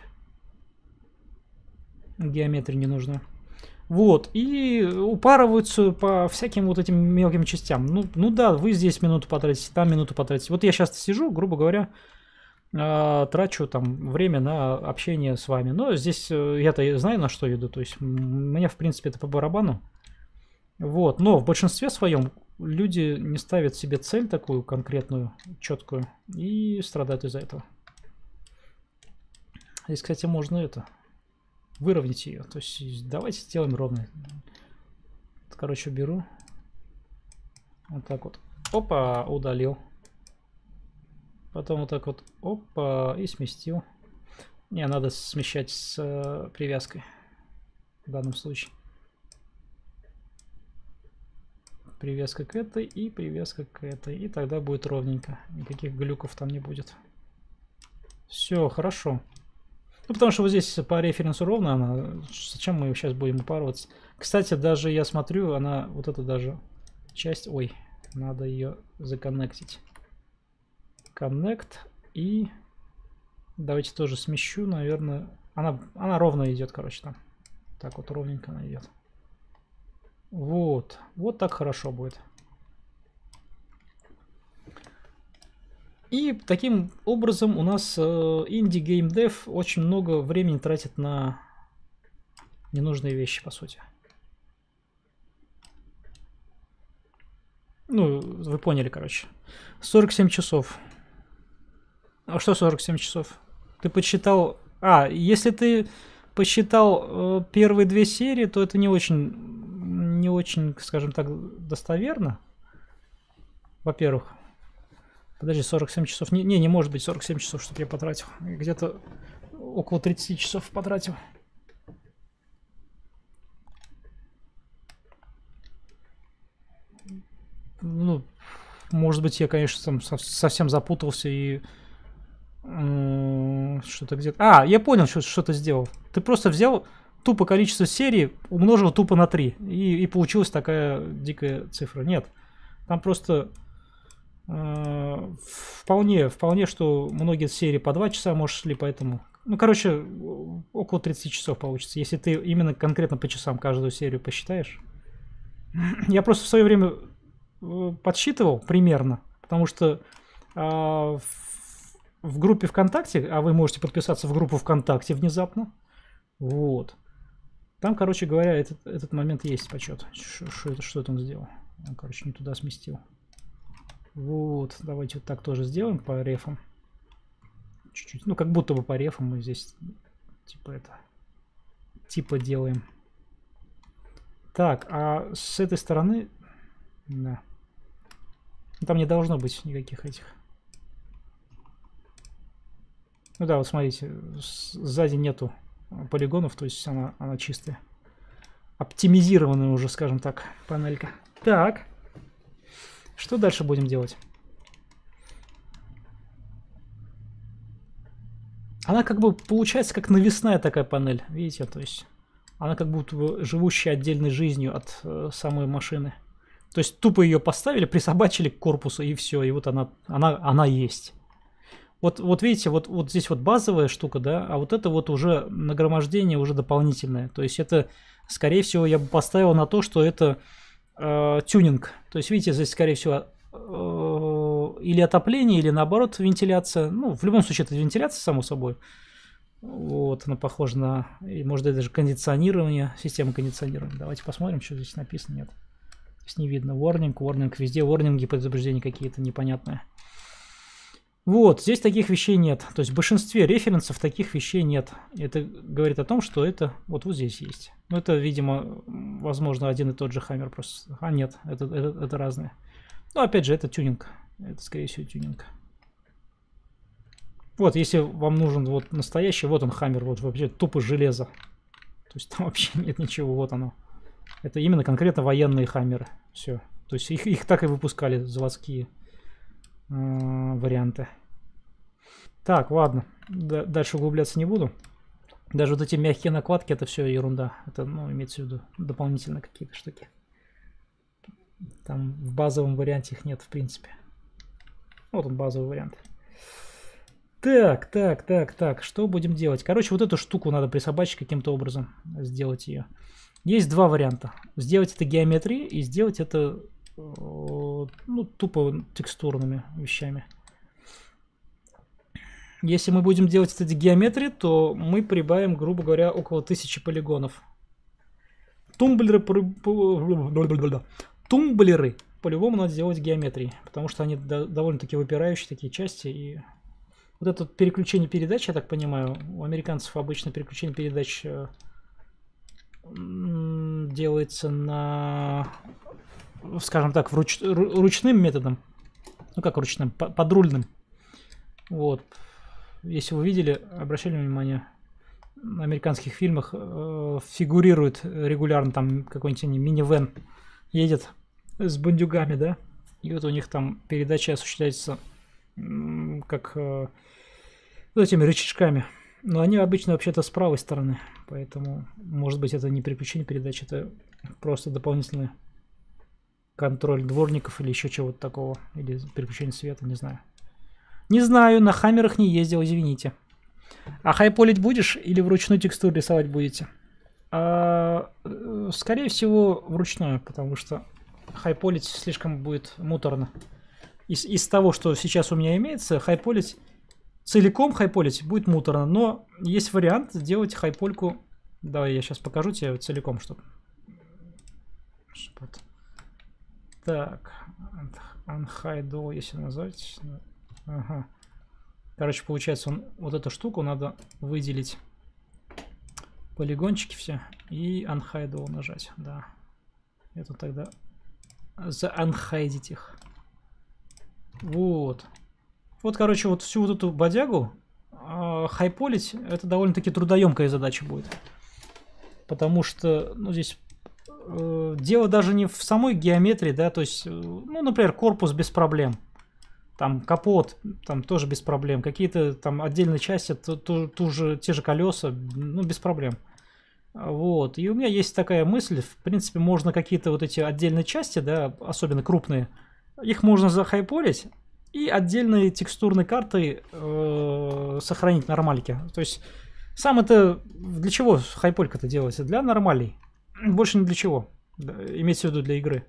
геометрии не нужно. Вот, и упарываются по всяким вот этим мелким частям. Ну, ну да, вы здесь минуту потратите, там минуту потратите. Вот я сейчас сижу, грубо говоря, трачу там время на общение с вами. Но здесь э, я-то знаю, на что иду. То есть мне, в принципе, это по барабану. Вот, но в большинстве своем люди не ставят себе цель такую конкретную, четкую, и страдают из-за этого. Здесь, кстати, можно это выровнять ее. То есть давайте сделаем ровно. Короче, беру. Вот так вот. Опа, удалил. Потом вот так вот, опа, и сместил. Не, надо смещать с э, привязкой в данном случае. Привязка к этой и привязка к этой. И тогда будет ровненько. Никаких глюков там не будет. Все, хорошо. Ну, потому что вот здесь по референсу ровно она. Зачем мы сейчас будем упарываться? Кстати, даже я смотрю, она вот эта даже часть... Ой, надо ее законнектить. Connect и... Давайте тоже смещу, наверное. Она, она ровно идет, короче, там. Так вот ровненько она идет. Вот. Вот так хорошо будет. И таким образом у нас инди Game Dev очень много времени тратит на ненужные вещи, по сути. Ну, вы поняли, короче. 47 часов. А что 47 часов? Ты подсчитал... А, если ты посчитал э, первые две серии, то это не очень, не очень, скажем так, достоверно. Во-первых. Подожди, 47 часов. Не, не, не может быть 47 часов, чтобы я потратил. Где-то около 30 часов потратил. Ну, может быть, я, конечно, там совсем запутался и что-то где-то... А, я понял, что, что ты сделал. Ты просто взял тупо количество серий, умножил тупо на 3. И, и получилась такая дикая цифра. Нет. Там просто э, вполне, вполне, что многие серии по 2 часа, может, шли, поэтому... Ну, короче, около 30 часов получится, если ты именно конкретно по часам каждую серию посчитаешь. Я просто в свое время э, подсчитывал примерно, потому что э, в группе ВКонтакте, а вы можете подписаться в группу ВКонтакте внезапно. Вот. Там, короче говоря, этот, этот момент есть почет. Что это, что это он сделал? Он, короче, не туда сместил. Вот, давайте вот так тоже сделаем по рефам. Чуть-чуть, ну как будто бы по рефам мы здесь типа это, типа делаем. Так, а с этой стороны, да, там не должно быть никаких этих ну да, вот смотрите, сзади нету полигонов, то есть она, она чистая. Оптимизированная уже, скажем так, панелька. Так, что дальше будем делать? Она как бы получается как навесная такая панель, видите, то есть она как будто живущая отдельной жизнью от э, самой машины. То есть тупо ее поставили, присобачили к корпусу и все, и вот она, она, она есть. Вот, вот видите, вот, вот здесь вот базовая штука, да, а вот это вот уже нагромождение уже дополнительное. То есть это, скорее всего, я бы поставил на то, что это э, тюнинг. То есть, видите, здесь, скорее всего, э, или отопление, или наоборот вентиляция. Ну, в любом случае, это вентиляция, само собой. Вот, она похожа на, может быть даже кондиционирование, система кондиционирования. Давайте посмотрим, что здесь написано, нет. Здесь не видно. Warning, warning, везде warning, предупреждения какие-то непонятные. Вот, здесь таких вещей нет. То есть в большинстве референсов таких вещей нет. Это говорит о том, что это вот, вот здесь есть. Ну, это, видимо, возможно, один и тот же хаммер просто. А, нет, это, это, это разные. Ну, опять же, это тюнинг. Это, скорее всего, тюнинг. Вот, если вам нужен вот настоящий, вот он хаммер, вот вообще тупо железо. То есть там вообще нет ничего, вот оно. Это именно конкретно военные хаммеры. Все. То есть их, их так и выпускали, заводские варианты. Так, ладно. дальше углубляться не буду. Даже вот эти мягкие накладки, это все ерунда. Это, ну, имеется в виду дополнительно какие-то штуки. Там в базовом варианте их нет, в принципе. Вот он, базовый вариант. Так, так, так, так, что будем делать? Короче, вот эту штуку надо присобачить каким-то образом, сделать ее. Есть два варианта. Сделать это геометрией и сделать это ну, тупо текстурными вещами. Если мы будем делать это геометрии, то мы прибавим, грубо говоря, около тысячи полигонов. Тумблеры, тумблеры по-любому надо сделать геометрии, потому что они довольно-таки выпирающие такие части. И вот это переключение передач, я так понимаю, у американцев обычно переключение передач э, делается на скажем так, вруч, ручным методом. Ну как ручным, подрульным. Вот. Если вы видели, обращали внимание, в американских фильмах э, фигурирует регулярно там какой-нибудь мини-вен едет с бандюгами, да? И вот у них там передача осуществляется как э, вот этими рычажками. Но они обычно вообще-то с правой стороны, поэтому, может быть, это не переключение передач, это просто дополнительный контроль дворников или еще чего-то такого, или переключение света, не знаю. Не знаю, на хаммерах не ездил, извините. А хайполить будешь или вручную текстуру рисовать будете? А, э, скорее всего, вручную, потому что хайполить слишком будет муторно. Из, из того, что сейчас у меня имеется, хайполить, целиком хайполить будет муторно, но есть вариант сделать хайпольку. Давай я сейчас покажу тебе целиком, чтобы... Так, unhide если назвать. Ага. Короче, получается, он, вот эту штуку надо выделить полигончики все и unhide нажать, да. Это тогда заанхайдить их. Вот. Вот, короче, вот всю вот эту бодягу э, хайполить, это довольно-таки трудоемкая задача будет. Потому что, ну, здесь дело даже не в самой геометрии, да, то есть, э, ну, например, корпус без проблем. Там капот, там тоже без проблем. Какие-то там отдельные части, ту, ту, ту же, те же колеса, ну, без проблем. Вот. И у меня есть такая мысль, в принципе, можно какие-то вот эти отдельные части, да, особенно крупные, их можно захайполить и отдельные текстурные карты э, сохранить в нормальке. То есть сам это для чего хайполька-то делается? Для нормалей. Больше не для чего. Имеется в виду для игры.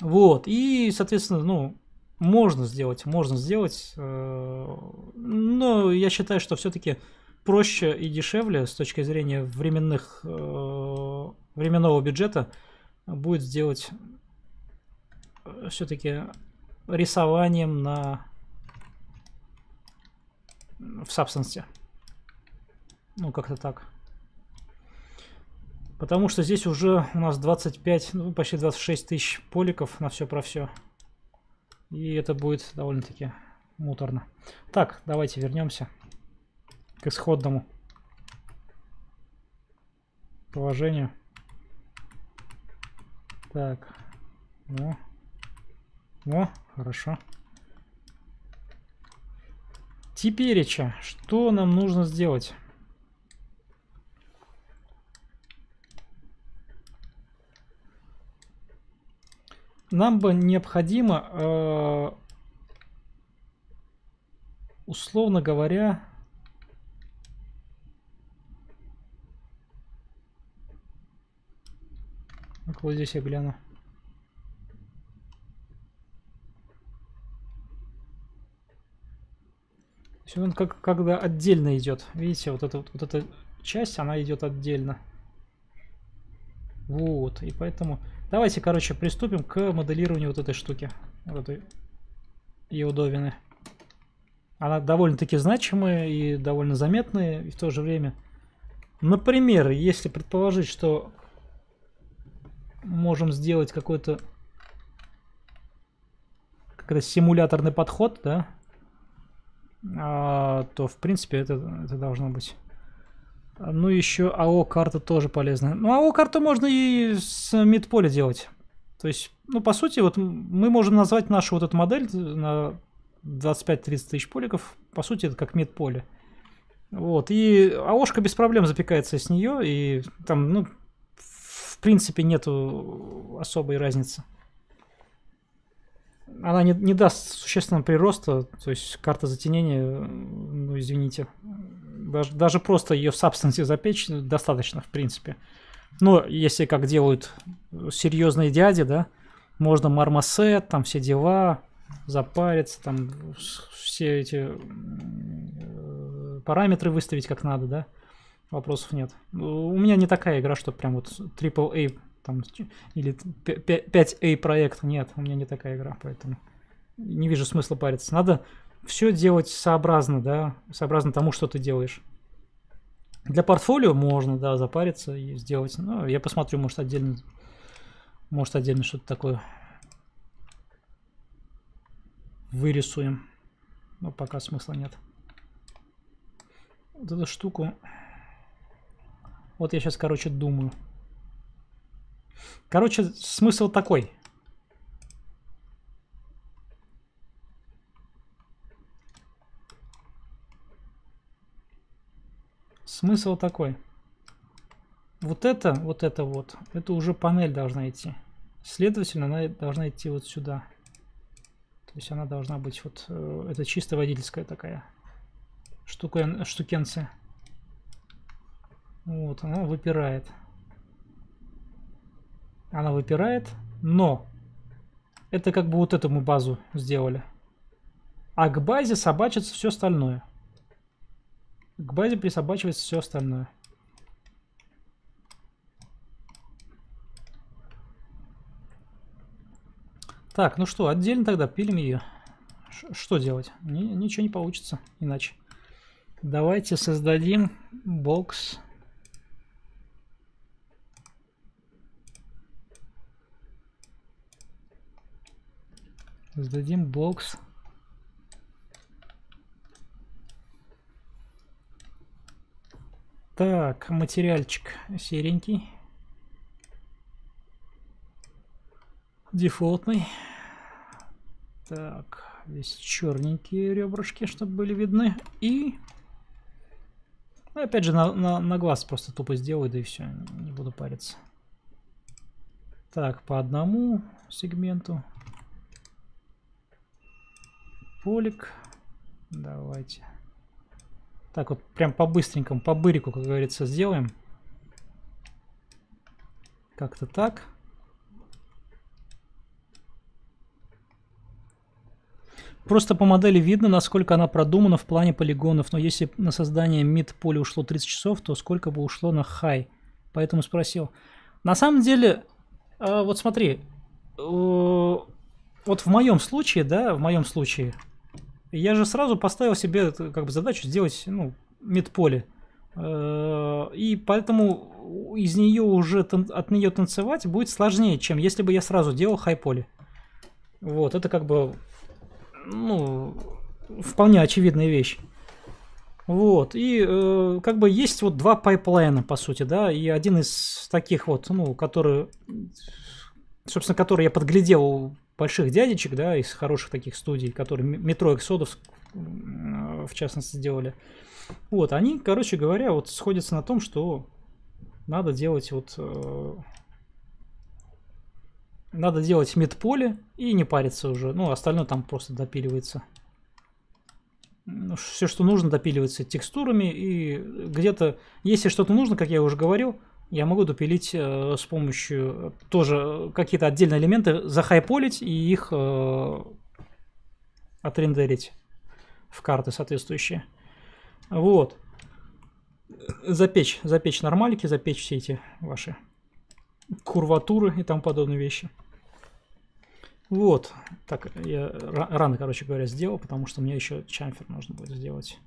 Вот. И, соответственно, ну, можно сделать, можно сделать. Э, но я считаю, что все-таки проще и дешевле с точки зрения временных, э, временного бюджета будет сделать э, все-таки рисованием на в Substance. Ну, как-то так. Потому что здесь уже у нас 25, ну, почти 26 тысяч поликов на все про все. И это будет довольно-таки муторно. Так, давайте вернемся к исходному положению. Так. Ну. О, хорошо. Тепереча, что нам нужно сделать? Нам бы необходимо, э, условно говоря, Так, вот здесь я гляну. Все он как когда отдельно идет. Видите, вот эта вот, эта часть, она идет отдельно. Вот, и поэтому... Давайте, короче, приступим к моделированию вот этой штуки. Вот этой Еудовины. Она довольно-таки значимая и довольно заметная, и в то же время... Например, если предположить, что можем сделать какой-то как симуляторный подход, да, а, то в принципе это, это должно быть. Ну еще АО карта тоже полезна. Ну АО карту можно и с мидполя делать. То есть, ну по сути, вот мы можем назвать нашу вот эту модель на 25-30 тысяч поликов. По сути, это как мидполе. Вот, и АОшка без проблем запекается с нее, и там, ну, принципе нету особой разницы. Она не, не даст существенного прироста, то есть карта затенения, ну извините, даже, даже просто ее в сабстансе запечь достаточно, в принципе. Но если как делают серьезные дяди, да, можно мармосет, там все дела, запариться, там все эти э, параметры выставить как надо, да вопросов нет. У меня не такая игра, что прям вот AAA там, или 5A проект. Нет, у меня не такая игра, поэтому не вижу смысла париться. Надо все делать сообразно, да, сообразно тому, что ты делаешь. Для портфолио можно, да, запариться и сделать. Ну, я посмотрю, может, отдельно, может, отдельно что-то такое вырисуем. Но пока смысла нет. Вот эту штуку вот я сейчас, короче, думаю. Короче, смысл такой. Смысл такой. Вот это, вот это вот, это уже панель должна идти. Следовательно, она должна идти вот сюда. То есть она должна быть вот, э, это чисто водительская такая штука, штукенция. Вот, она выпирает. Она выпирает, но это как бы вот эту мы базу сделали. А к базе собачится все остальное. К базе присобачивается все остальное. Так, ну что, отдельно тогда пилим ее. Что делать? Ни ничего не получится иначе. Давайте создадим бокс. Создадим бокс. Так, материальчик серенький. Дефолтный. Так, здесь черненькие ребрышки, чтобы были видны. И... Ну, опять же, на, на, на глаз просто тупо сделаю, да и все. Не буду париться. Так, по одному сегменту. Полик. Давайте. Так вот, прям по-быстренькому, по бырику, как говорится, сделаем. Как-то так. Просто по модели видно, насколько она продумана в плане полигонов, но если на создание mid поля ушло 30 часов, то сколько бы ушло на high? Поэтому спросил. На самом деле, э, вот смотри, э, вот в моем случае, да, в моем случае, я же сразу поставил себе как бы задачу сделать, ну, медполе. Э, и поэтому из нее уже, от нее танцевать будет сложнее, чем если бы я сразу делал хайполе. Вот, это как бы, ну, вполне очевидная вещь. Вот, и э, как бы есть вот два пайплайна, по сути, да, и один из таких вот, ну, который, собственно, который я подглядел больших дядечек, да, из хороших таких студий, которые Metro Exodus в частности сделали. Вот, они, короче говоря, вот сходятся на том, что надо делать вот... Э, надо делать mid-poly и не париться уже. Ну, остальное там просто допиливается. Все, что нужно, допиливается текстурами. И где-то, если что-то нужно, как я уже говорил, я могу допилить э, с помощью тоже какие-то отдельные элементы, захайполить и их э, отрендерить в карты соответствующие. Вот. Запечь, запечь нормалики, запечь все эти ваши курватуры и тому подобные вещи. Вот. Так, я рано, короче говоря, сделал, потому что мне еще чамфер нужно будет сделать.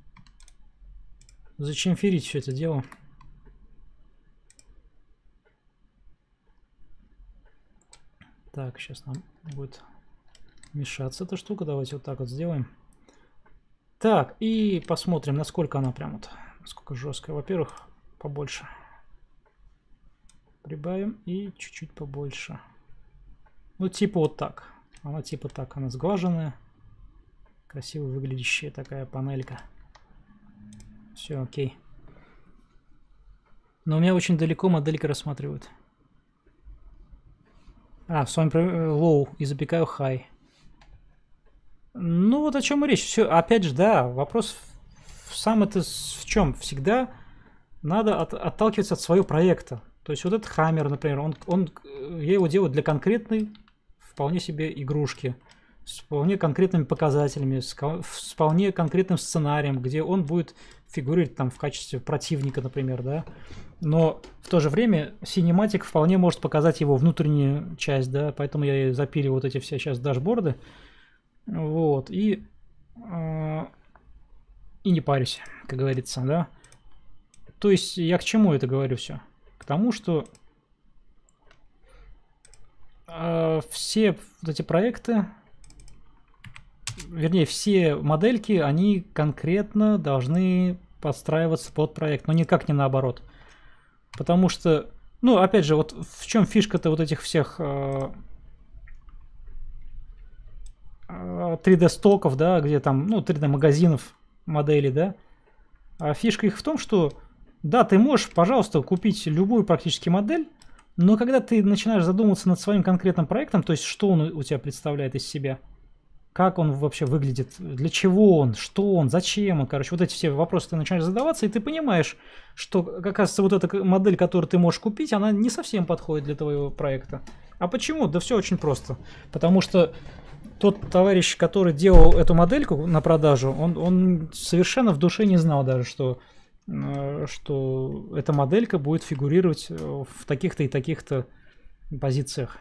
Зачем ферить все это дело? Так, сейчас нам будет мешаться эта штука. Давайте вот так вот сделаем. Так, и посмотрим, насколько она прям вот, насколько жесткая. Во-первых, побольше. Прибавим и чуть-чуть побольше. Ну, типа вот так. Она типа так, она сглаженная. Красиво выглядящая такая панелька. Все, окей. Но у меня очень далеко моделька рассматривают. А, с вами low и запекаю high. Ну вот о чем и речь. Все, опять же, да, вопрос в сам это в чем? Всегда надо от, отталкиваться от своего проекта. То есть вот этот хаммер, например, он, он, я его делаю для конкретной вполне себе игрушки с вполне конкретными показателями, с, с вполне конкретным сценарием, где он будет фигурировать там в качестве противника, например, да. Но в то же время Cinematic вполне может показать его внутреннюю часть, да, поэтому я и запилил вот эти все сейчас дашборды. Вот, и, э, и не парюсь, как говорится, да. То есть я к чему это говорю все? К тому, что э, все вот эти проекты, вернее, все модельки, они конкретно должны подстраиваться под проект, но никак не наоборот. Потому что, ну, опять же, вот в чем фишка-то вот этих всех э, 3D э, стоков, да, где там, ну, 3D магазинов моделей, да. А фишка их в том, что Да, ты можешь, пожалуйста, купить любую практически модель, но когда ты начинаешь задумываться над своим конкретным проектом, то есть что он у тебя представляет из себя, как он вообще выглядит, для чего он, что он, зачем он, короче, вот эти все вопросы ты начинаешь задаваться, и ты понимаешь, что, оказывается, вот эта модель, которую ты можешь купить, она не совсем подходит для твоего проекта. А почему? Да все очень просто. Потому что тот товарищ, который делал эту модельку на продажу, он, он совершенно в душе не знал даже, что, э, что эта моделька будет фигурировать в таких-то и таких-то позициях.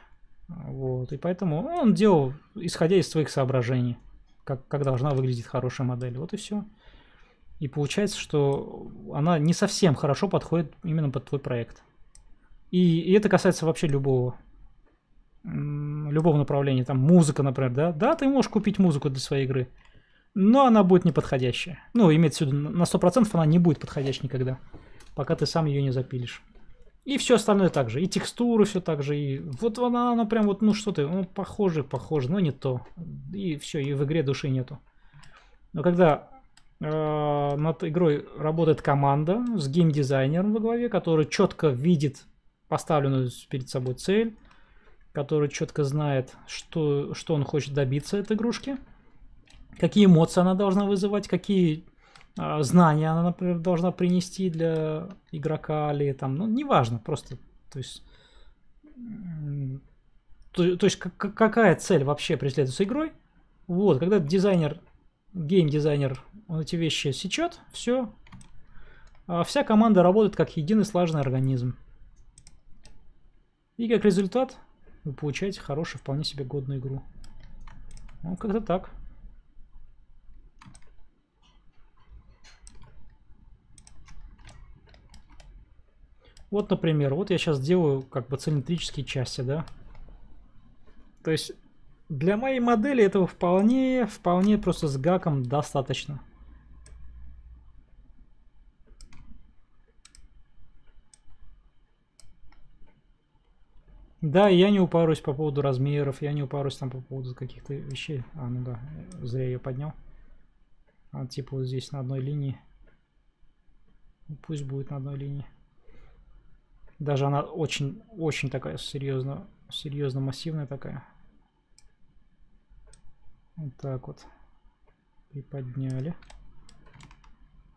Вот. И поэтому он делал, исходя из своих соображений, как, как должна выглядеть хорошая модель. Вот и все. И получается, что она не совсем хорошо подходит именно под твой проект. И, и это касается вообще любого любого направления, там музыка, например, да, да, ты можешь купить музыку для своей игры, но она будет неподходящая. Ну, имеется в виду, на 100% она не будет подходящей никогда, пока ты сам ее не запилишь. И все остальное также, и текстуры все так же, и вот она, она прям вот, ну что ты, ну похоже, похоже, но не то. И все, и в игре души нету. Но когда э, над игрой работает команда с геймдизайнером во главе, который четко видит поставленную перед собой цель, который четко знает, что, что он хочет добиться от игрушки, какие эмоции она должна вызывать, какие знания она, например, должна принести для игрока или там, ну, неважно, просто, то есть, то, то есть как, какая цель вообще преследуется игрой, вот, когда дизайнер, гейм-дизайнер, он эти вещи сечет, все, а вся команда работает как единый слаженный организм. И как результат вы получаете хорошую, вполне себе годную игру. Ну, как-то так. Вот, например, вот я сейчас делаю как бы цилиндрические части, да. То есть для моей модели этого вполне, вполне просто с гаком достаточно. Да, я не упарусь по поводу размеров, я не упарусь там по поводу каких-то вещей. А, ну да, зря я поднял. А, типа вот здесь на одной линии. Пусть будет на одной линии. Даже она очень, очень такая серьезно, серьезно массивная такая. Вот так вот. Приподняли.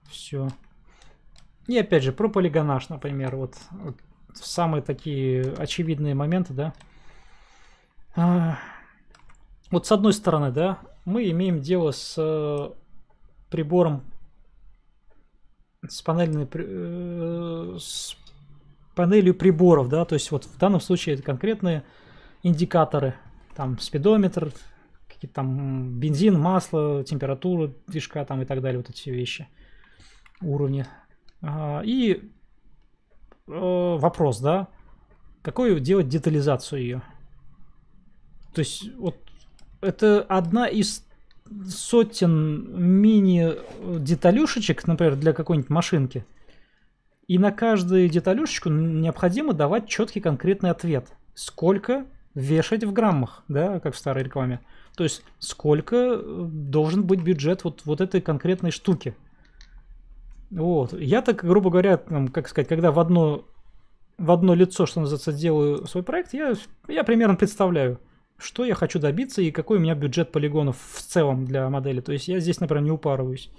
Все. И опять же, про полигонаж, например, вот, вот самые такие очевидные моменты, да. А, вот с одной стороны, да, мы имеем дело с э, прибором, с панельной, э, с панелью приборов, да, то есть вот в данном случае это конкретные индикаторы, там спидометр, какие-то там бензин, масло, температура движка там и так далее, вот эти вещи, уровни. А, и э, вопрос, да, какую делать детализацию ее? То есть вот это одна из сотен мини-деталюшечек, например, для какой-нибудь машинки. И на каждую деталюшечку необходимо давать четкий конкретный ответ. Сколько вешать в граммах, да, как в старой рекламе. То есть сколько э, должен быть бюджет вот, вот этой конкретной штуки. Вот. Я так, грубо говоря, там, как сказать, когда в одно, в одно лицо, что называется, делаю свой проект, я, я примерно представляю, что я хочу добиться и какой у меня бюджет полигонов в целом для модели. То есть я здесь, например, не упарываюсь.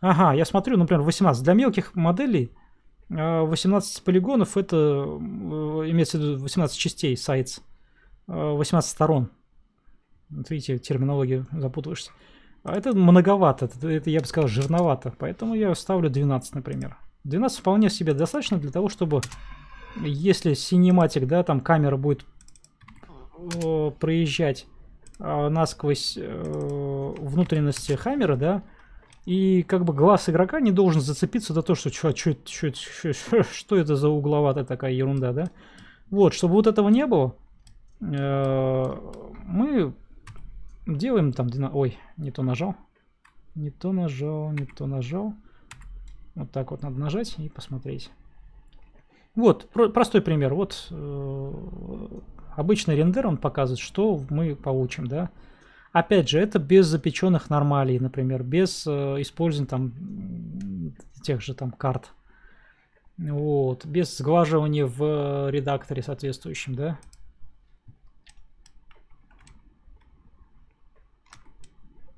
Ага, я смотрю, например, 18. Для мелких моделей 18 а, полигонов это э, имеется в виду 18 частей, сайтс, 18 сторон. Вот видите, терминология запутываешься. А это многовато, это, это, я бы сказал, жирновато. Поэтому я ставлю 12, например. 12 вполне себе достаточно для того, чтобы, если синематик, да, там камера будет э, проезжать э, насквозь э, внутренности хаммера, да, и как бы глаз игрока не должен зацепиться за то, что чё, чё, чё, чё, чё, что это за угловатая такая ерунда, да. Вот, чтобы вот этого не было, э, мы делаем там... Ой, не то нажал. Не то нажал, не то нажал. Вот так вот надо нажать и посмотреть. Вот, про простой пример. Вот э, обычный рендер, он показывает, что мы получим, да. Опять же, это без запеченных нормалей, например, без э, использования там тех же там карт. Вот, без сглаживания в редакторе соответствующем, да?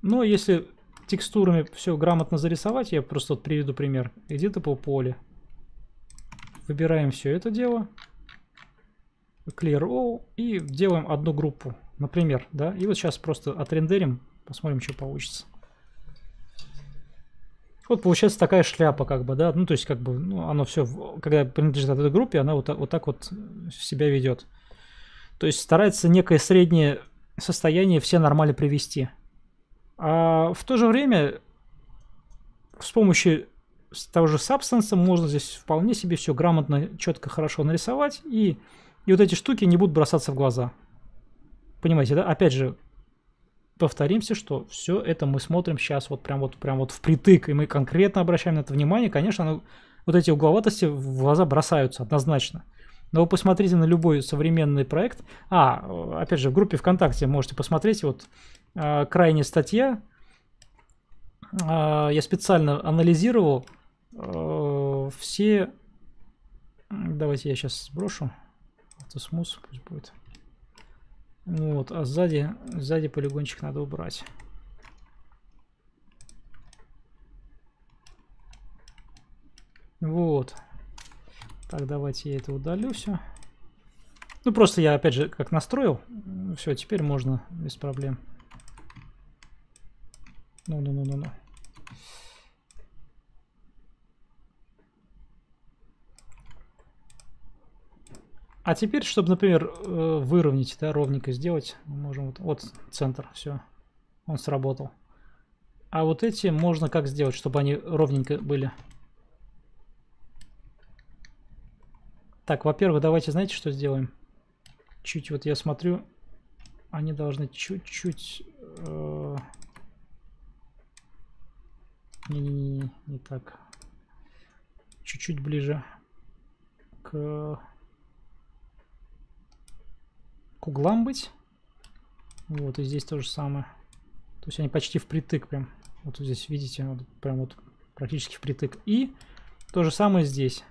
Но если текстурами все грамотно зарисовать, я просто вот приведу пример. Где-то по поле. Выбираем все это дело. Clear All и делаем одну группу, например, да. И вот сейчас просто отрендерим, посмотрим, что получится. Вот получается такая шляпа, как бы, да, ну, то есть, как бы, ну, оно все, когда принадлежит этой группе, она вот, вот так вот себя ведет. То есть старается некое среднее состояние все нормально привести. А в то же время с помощью того же Substance можно здесь вполне себе все грамотно, четко, хорошо нарисовать, и, и вот эти штуки не будут бросаться в глаза. Понимаете, да? Опять же, повторимся, что все это мы смотрим сейчас вот прям вот прям вот впритык, и мы конкретно обращаем на это внимание. Конечно, ну, вот эти угловатости в глаза бросаются однозначно. Но вы посмотрите на любой современный проект. А, опять же, в группе ВКонтакте можете посмотреть. Вот э, крайняя статья. Э, я специально анализировал э, все... Давайте я сейчас сброшу. Это смус пусть будет. Вот, а сзади, сзади полигончик надо убрать. Вот. Так, давайте я это удалю все. Ну, просто я, опять же, как настроил. Все, теперь можно без проблем. Ну-ну-ну-ну-ну. А теперь, чтобы, например, э, выровнять, да, ровненько сделать, мы можем вот, вот центр, все, он сработал. А вот эти можно как сделать, чтобы они ровненько были? Так, во-первых, давайте, знаете, что сделаем? Чуть вот я смотрю, они должны чуть-чуть... Э... Не-не-не, не так. Чуть-чуть ближе к... к углам быть. Вот, и здесь то же самое. То есть они почти впритык прям. Вот здесь, видите, вот, прям вот практически впритык. И то же самое здесь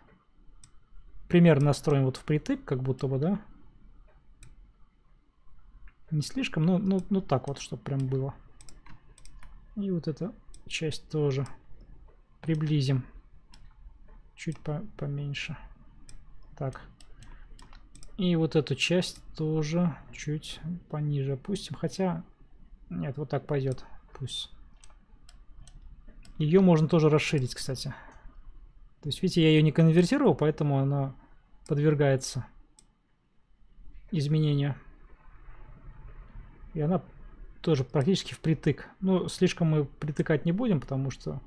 примерно настроим вот впритык, как будто бы, да? Не слишком, но ну, ну так вот, чтобы прям было. И вот эта часть тоже приблизим. Чуть по поменьше. Так. И вот эту часть тоже чуть пониже опустим. Хотя, нет, вот так пойдет. Пусть. Ее можно тоже расширить, кстати. То есть, видите, я ее не конвертировал, поэтому она подвергается изменению. И она тоже практически впритык. Ну, слишком мы притыкать не будем, потому что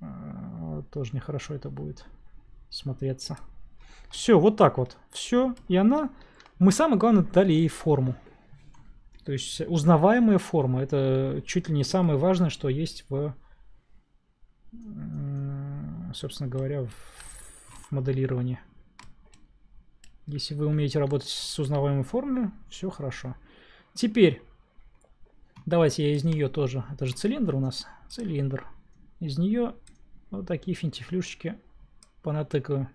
э, тоже нехорошо это будет смотреться. Все, вот так вот. Все. И она... Мы самое главное дали ей форму. То есть узнаваемая форма. Это чуть ли не самое важное, что есть в... Собственно говоря, в моделировании. Если вы умеете работать с узнаваемой формулой, все хорошо. Теперь, давайте я из нее тоже, это же цилиндр у нас, цилиндр. Из нее вот такие финтифлюшечки понатыкаю,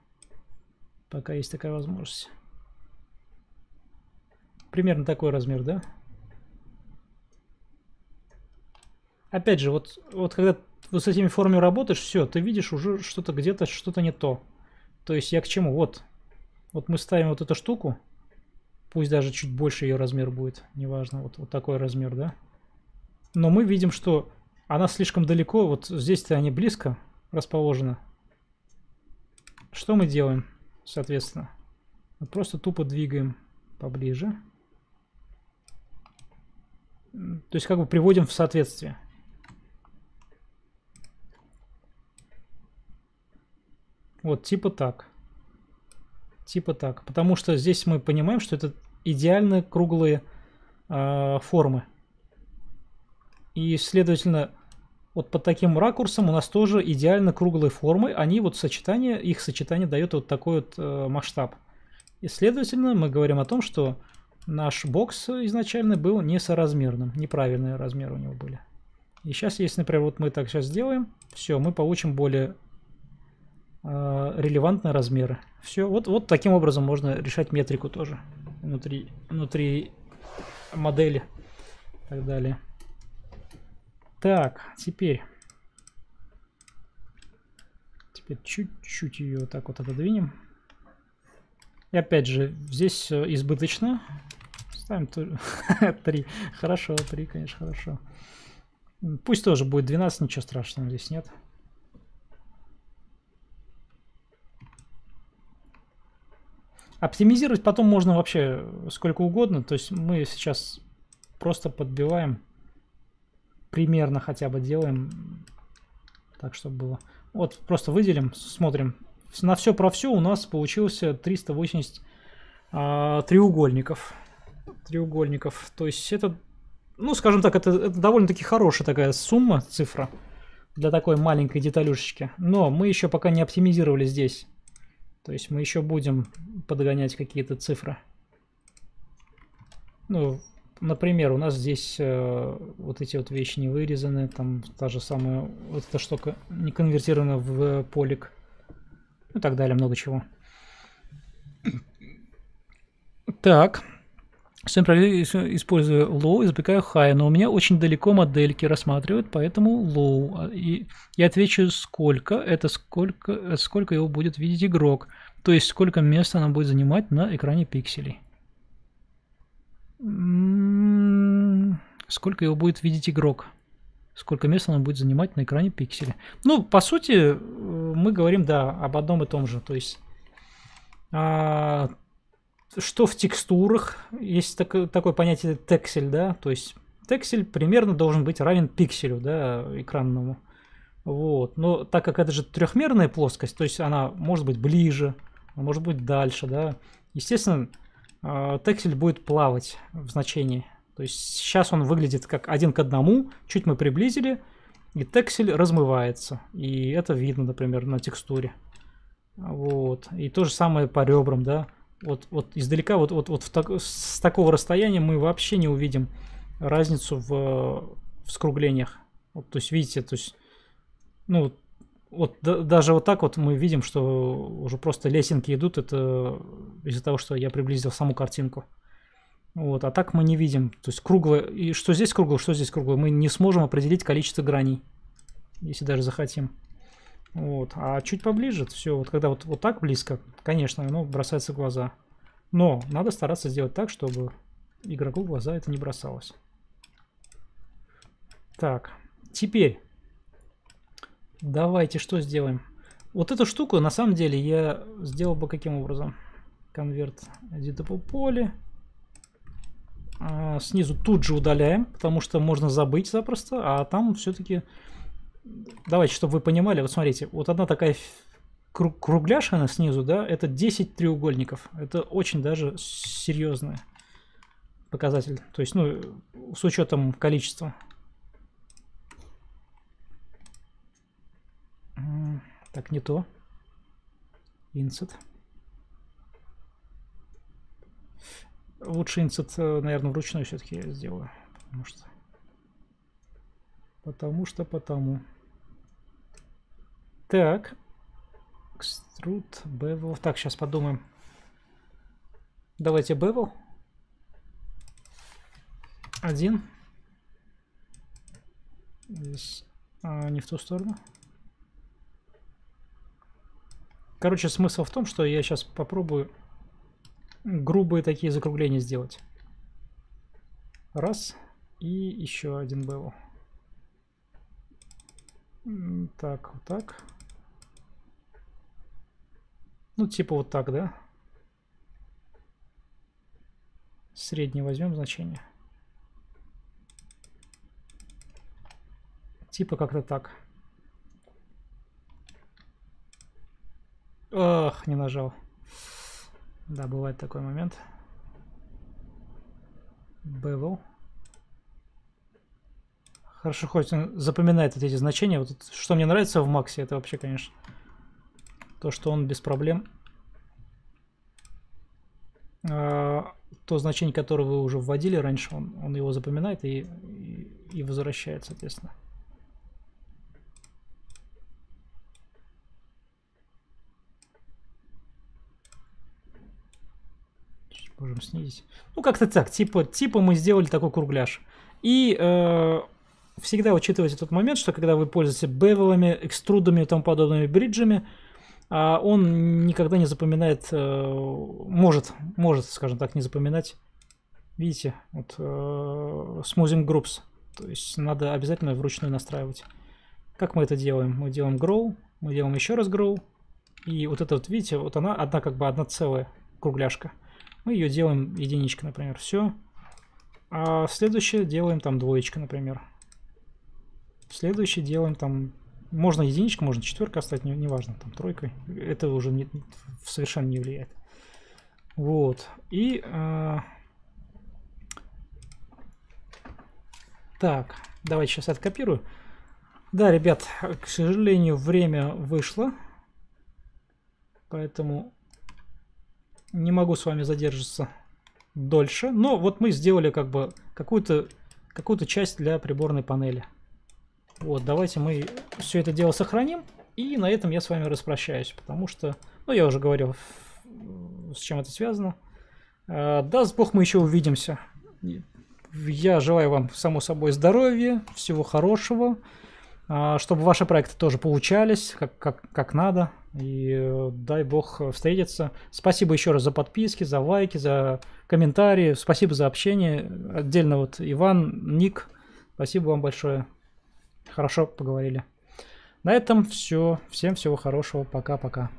пока есть такая возможность. Примерно такой размер, да? Опять же, вот, вот когда вот с этими формами работаешь, все, ты видишь уже что-то где-то, что-то не то. То есть я к чему? Вот, вот мы ставим вот эту штуку. Пусть даже чуть больше ее размер будет. Неважно, вот, вот такой размер, да? Но мы видим, что она слишком далеко. Вот здесь-то они близко расположены. Что мы делаем, соответственно? Мы просто тупо двигаем поближе. То есть как бы приводим в соответствие. Вот типа так. Типа так. Потому что здесь мы понимаем, что это идеально круглые э, формы. И, следовательно, вот под таким ракурсом у нас тоже идеально круглые формы. Они вот сочетание, их сочетание дает вот такой вот э, масштаб. И, следовательно, мы говорим о том, что наш бокс изначально был несоразмерным. Неправильные размеры у него были. И сейчас, если, например, вот мы так сейчас сделаем, все, мы получим более э, релевантные размеры. Все, вот, вот таким образом можно решать метрику тоже внутри, внутри модели и так далее. Так, теперь... Теперь чуть-чуть ее вот так вот отодвинем. И опять же, здесь избыточно. Ставим 3. Хорошо, 3, конечно, хорошо. Пусть тоже будет 12, ничего страшного здесь нет. Оптимизировать потом можно вообще сколько угодно. То есть мы сейчас просто подбиваем примерно хотя бы делаем так, чтобы было. Вот просто выделим, смотрим. На все про все у нас получился 380 а, треугольников. Треугольников. То есть это, ну скажем так, это, это довольно-таки хорошая такая сумма, цифра для такой маленькой деталюшечки. Но мы еще пока не оптимизировали здесь. То есть мы еще будем подгонять какие-то цифры. Ну, например, у нас здесь э, вот эти вот вещи не вырезаны, там та же самая, вот эта штука не конвертирована в полик, и так далее, много чего. Так, Всем использую low, извлекаю high, но у меня очень далеко модельки рассматривают, поэтому low. А, и я отвечу сколько, это сколько, сколько его будет видеть игрок, то есть сколько места она будет занимать на экране пикселей. Сколько его будет видеть игрок. Сколько места он будет занимать на экране пикселя. Ну, по сути, э, мы говорим, да, об одном и том же. То есть, а, что в текстурах, есть так, такое понятие тексель, да, то есть тексель примерно должен быть равен пикселю, да, экранному. Вот, но так как это же трехмерная плоскость, то есть она может быть ближе, может быть дальше, да, естественно, тексель будет плавать в значении. То есть сейчас он выглядит как один к одному, чуть мы приблизили, и тексель размывается. И это видно, например, на текстуре. Вот. И то же самое по ребрам, да. Вот, вот издалека, вот, вот, вот так, с такого расстояния мы вообще не увидим разницу в, в скруглениях. Вот, то есть, видите, то есть, ну, вот да, даже вот так вот мы видим, что уже просто лесенки идут, это из-за того, что я приблизил саму картинку. Вот, а так мы не видим. То есть круглое, и что здесь круглое, что здесь круглое, мы не сможем определить количество граней, если даже захотим. Вот, а чуть поближе, все, вот когда вот, вот так близко, конечно, оно бросается в глаза. Но надо стараться сделать так, чтобы игроку в глаза это не бросалось. Так, теперь Давайте что сделаем? Вот эту штуку на самом деле я сделал бы каким образом? Конверт editable поле. А, снизу тут же удаляем, потому что можно забыть запросто, а там все-таки... Давайте, чтобы вы понимали, вот смотрите, вот одна такая круг кругляшина снизу, да, это 10 треугольников. Это очень даже серьезный показатель. То есть, ну, с учетом количества. Так, не то. Инсет. Лучше инсет, э, наверное, вручную все-таки сделаю. Потому что... Потому что потому. Так. Extrude, bevel. Так, сейчас подумаем. Давайте bevel. Один. Здесь а, не в ту сторону. Короче, смысл в том, что я сейчас попробую грубые такие закругления сделать. Раз. И еще один был. Так, вот так. Ну, типа вот так, да? Среднее возьмем значение. Типа как-то так. Ох, не нажал. Да, бывает такой момент. Bevel. Хорошо, хоть он запоминает эти значения. Вот что мне нравится в Максе, это вообще, конечно, то, что он без проблем. А, то значение, которое вы уже вводили раньше, он, он его запоминает и, и, и возвращает, соответственно. Можем снизить. Ну, как-то так, типа, типа мы сделали такой кругляш. И э, всегда учитывайте тот момент, что когда вы пользуетесь бевелами, экструдами и тому подобными бриджами, а он никогда не запоминает, э, может, может, скажем так, не запоминать, видите, вот э, smoothing groups, то есть надо обязательно вручную настраивать. Как мы это делаем? Мы делаем grow, мы делаем еще раз grow, и вот это вот, видите, вот она одна как бы одна целая кругляшка. Мы ее делаем единичка, например, все. А следующее делаем там двоечка, например. Следующее делаем там... Можно единичка, можно четверка оставить, неважно, не там тройкой. Это уже не, совершенно не влияет. Вот. И... А... Так, давайте сейчас откопирую. Да, ребят, к сожалению, время вышло. Поэтому не могу с вами задержаться дольше. Но вот мы сделали как бы какую-то какую-то часть для приборной панели. Вот, давайте мы все это дело сохраним. И на этом я с вами распрощаюсь, потому что, ну, я уже говорил, с чем это связано. А, даст бог, мы еще увидимся. Я желаю вам, само собой, здоровья, всего хорошего. А, чтобы ваши проекты тоже получались как, как, как надо. И э, дай бог встретиться. Спасибо еще раз за подписки, за лайки, за комментарии. Спасибо за общение. Отдельно вот Иван, Ник. Спасибо вам большое. Хорошо поговорили. На этом все. Всем всего хорошего. Пока-пока.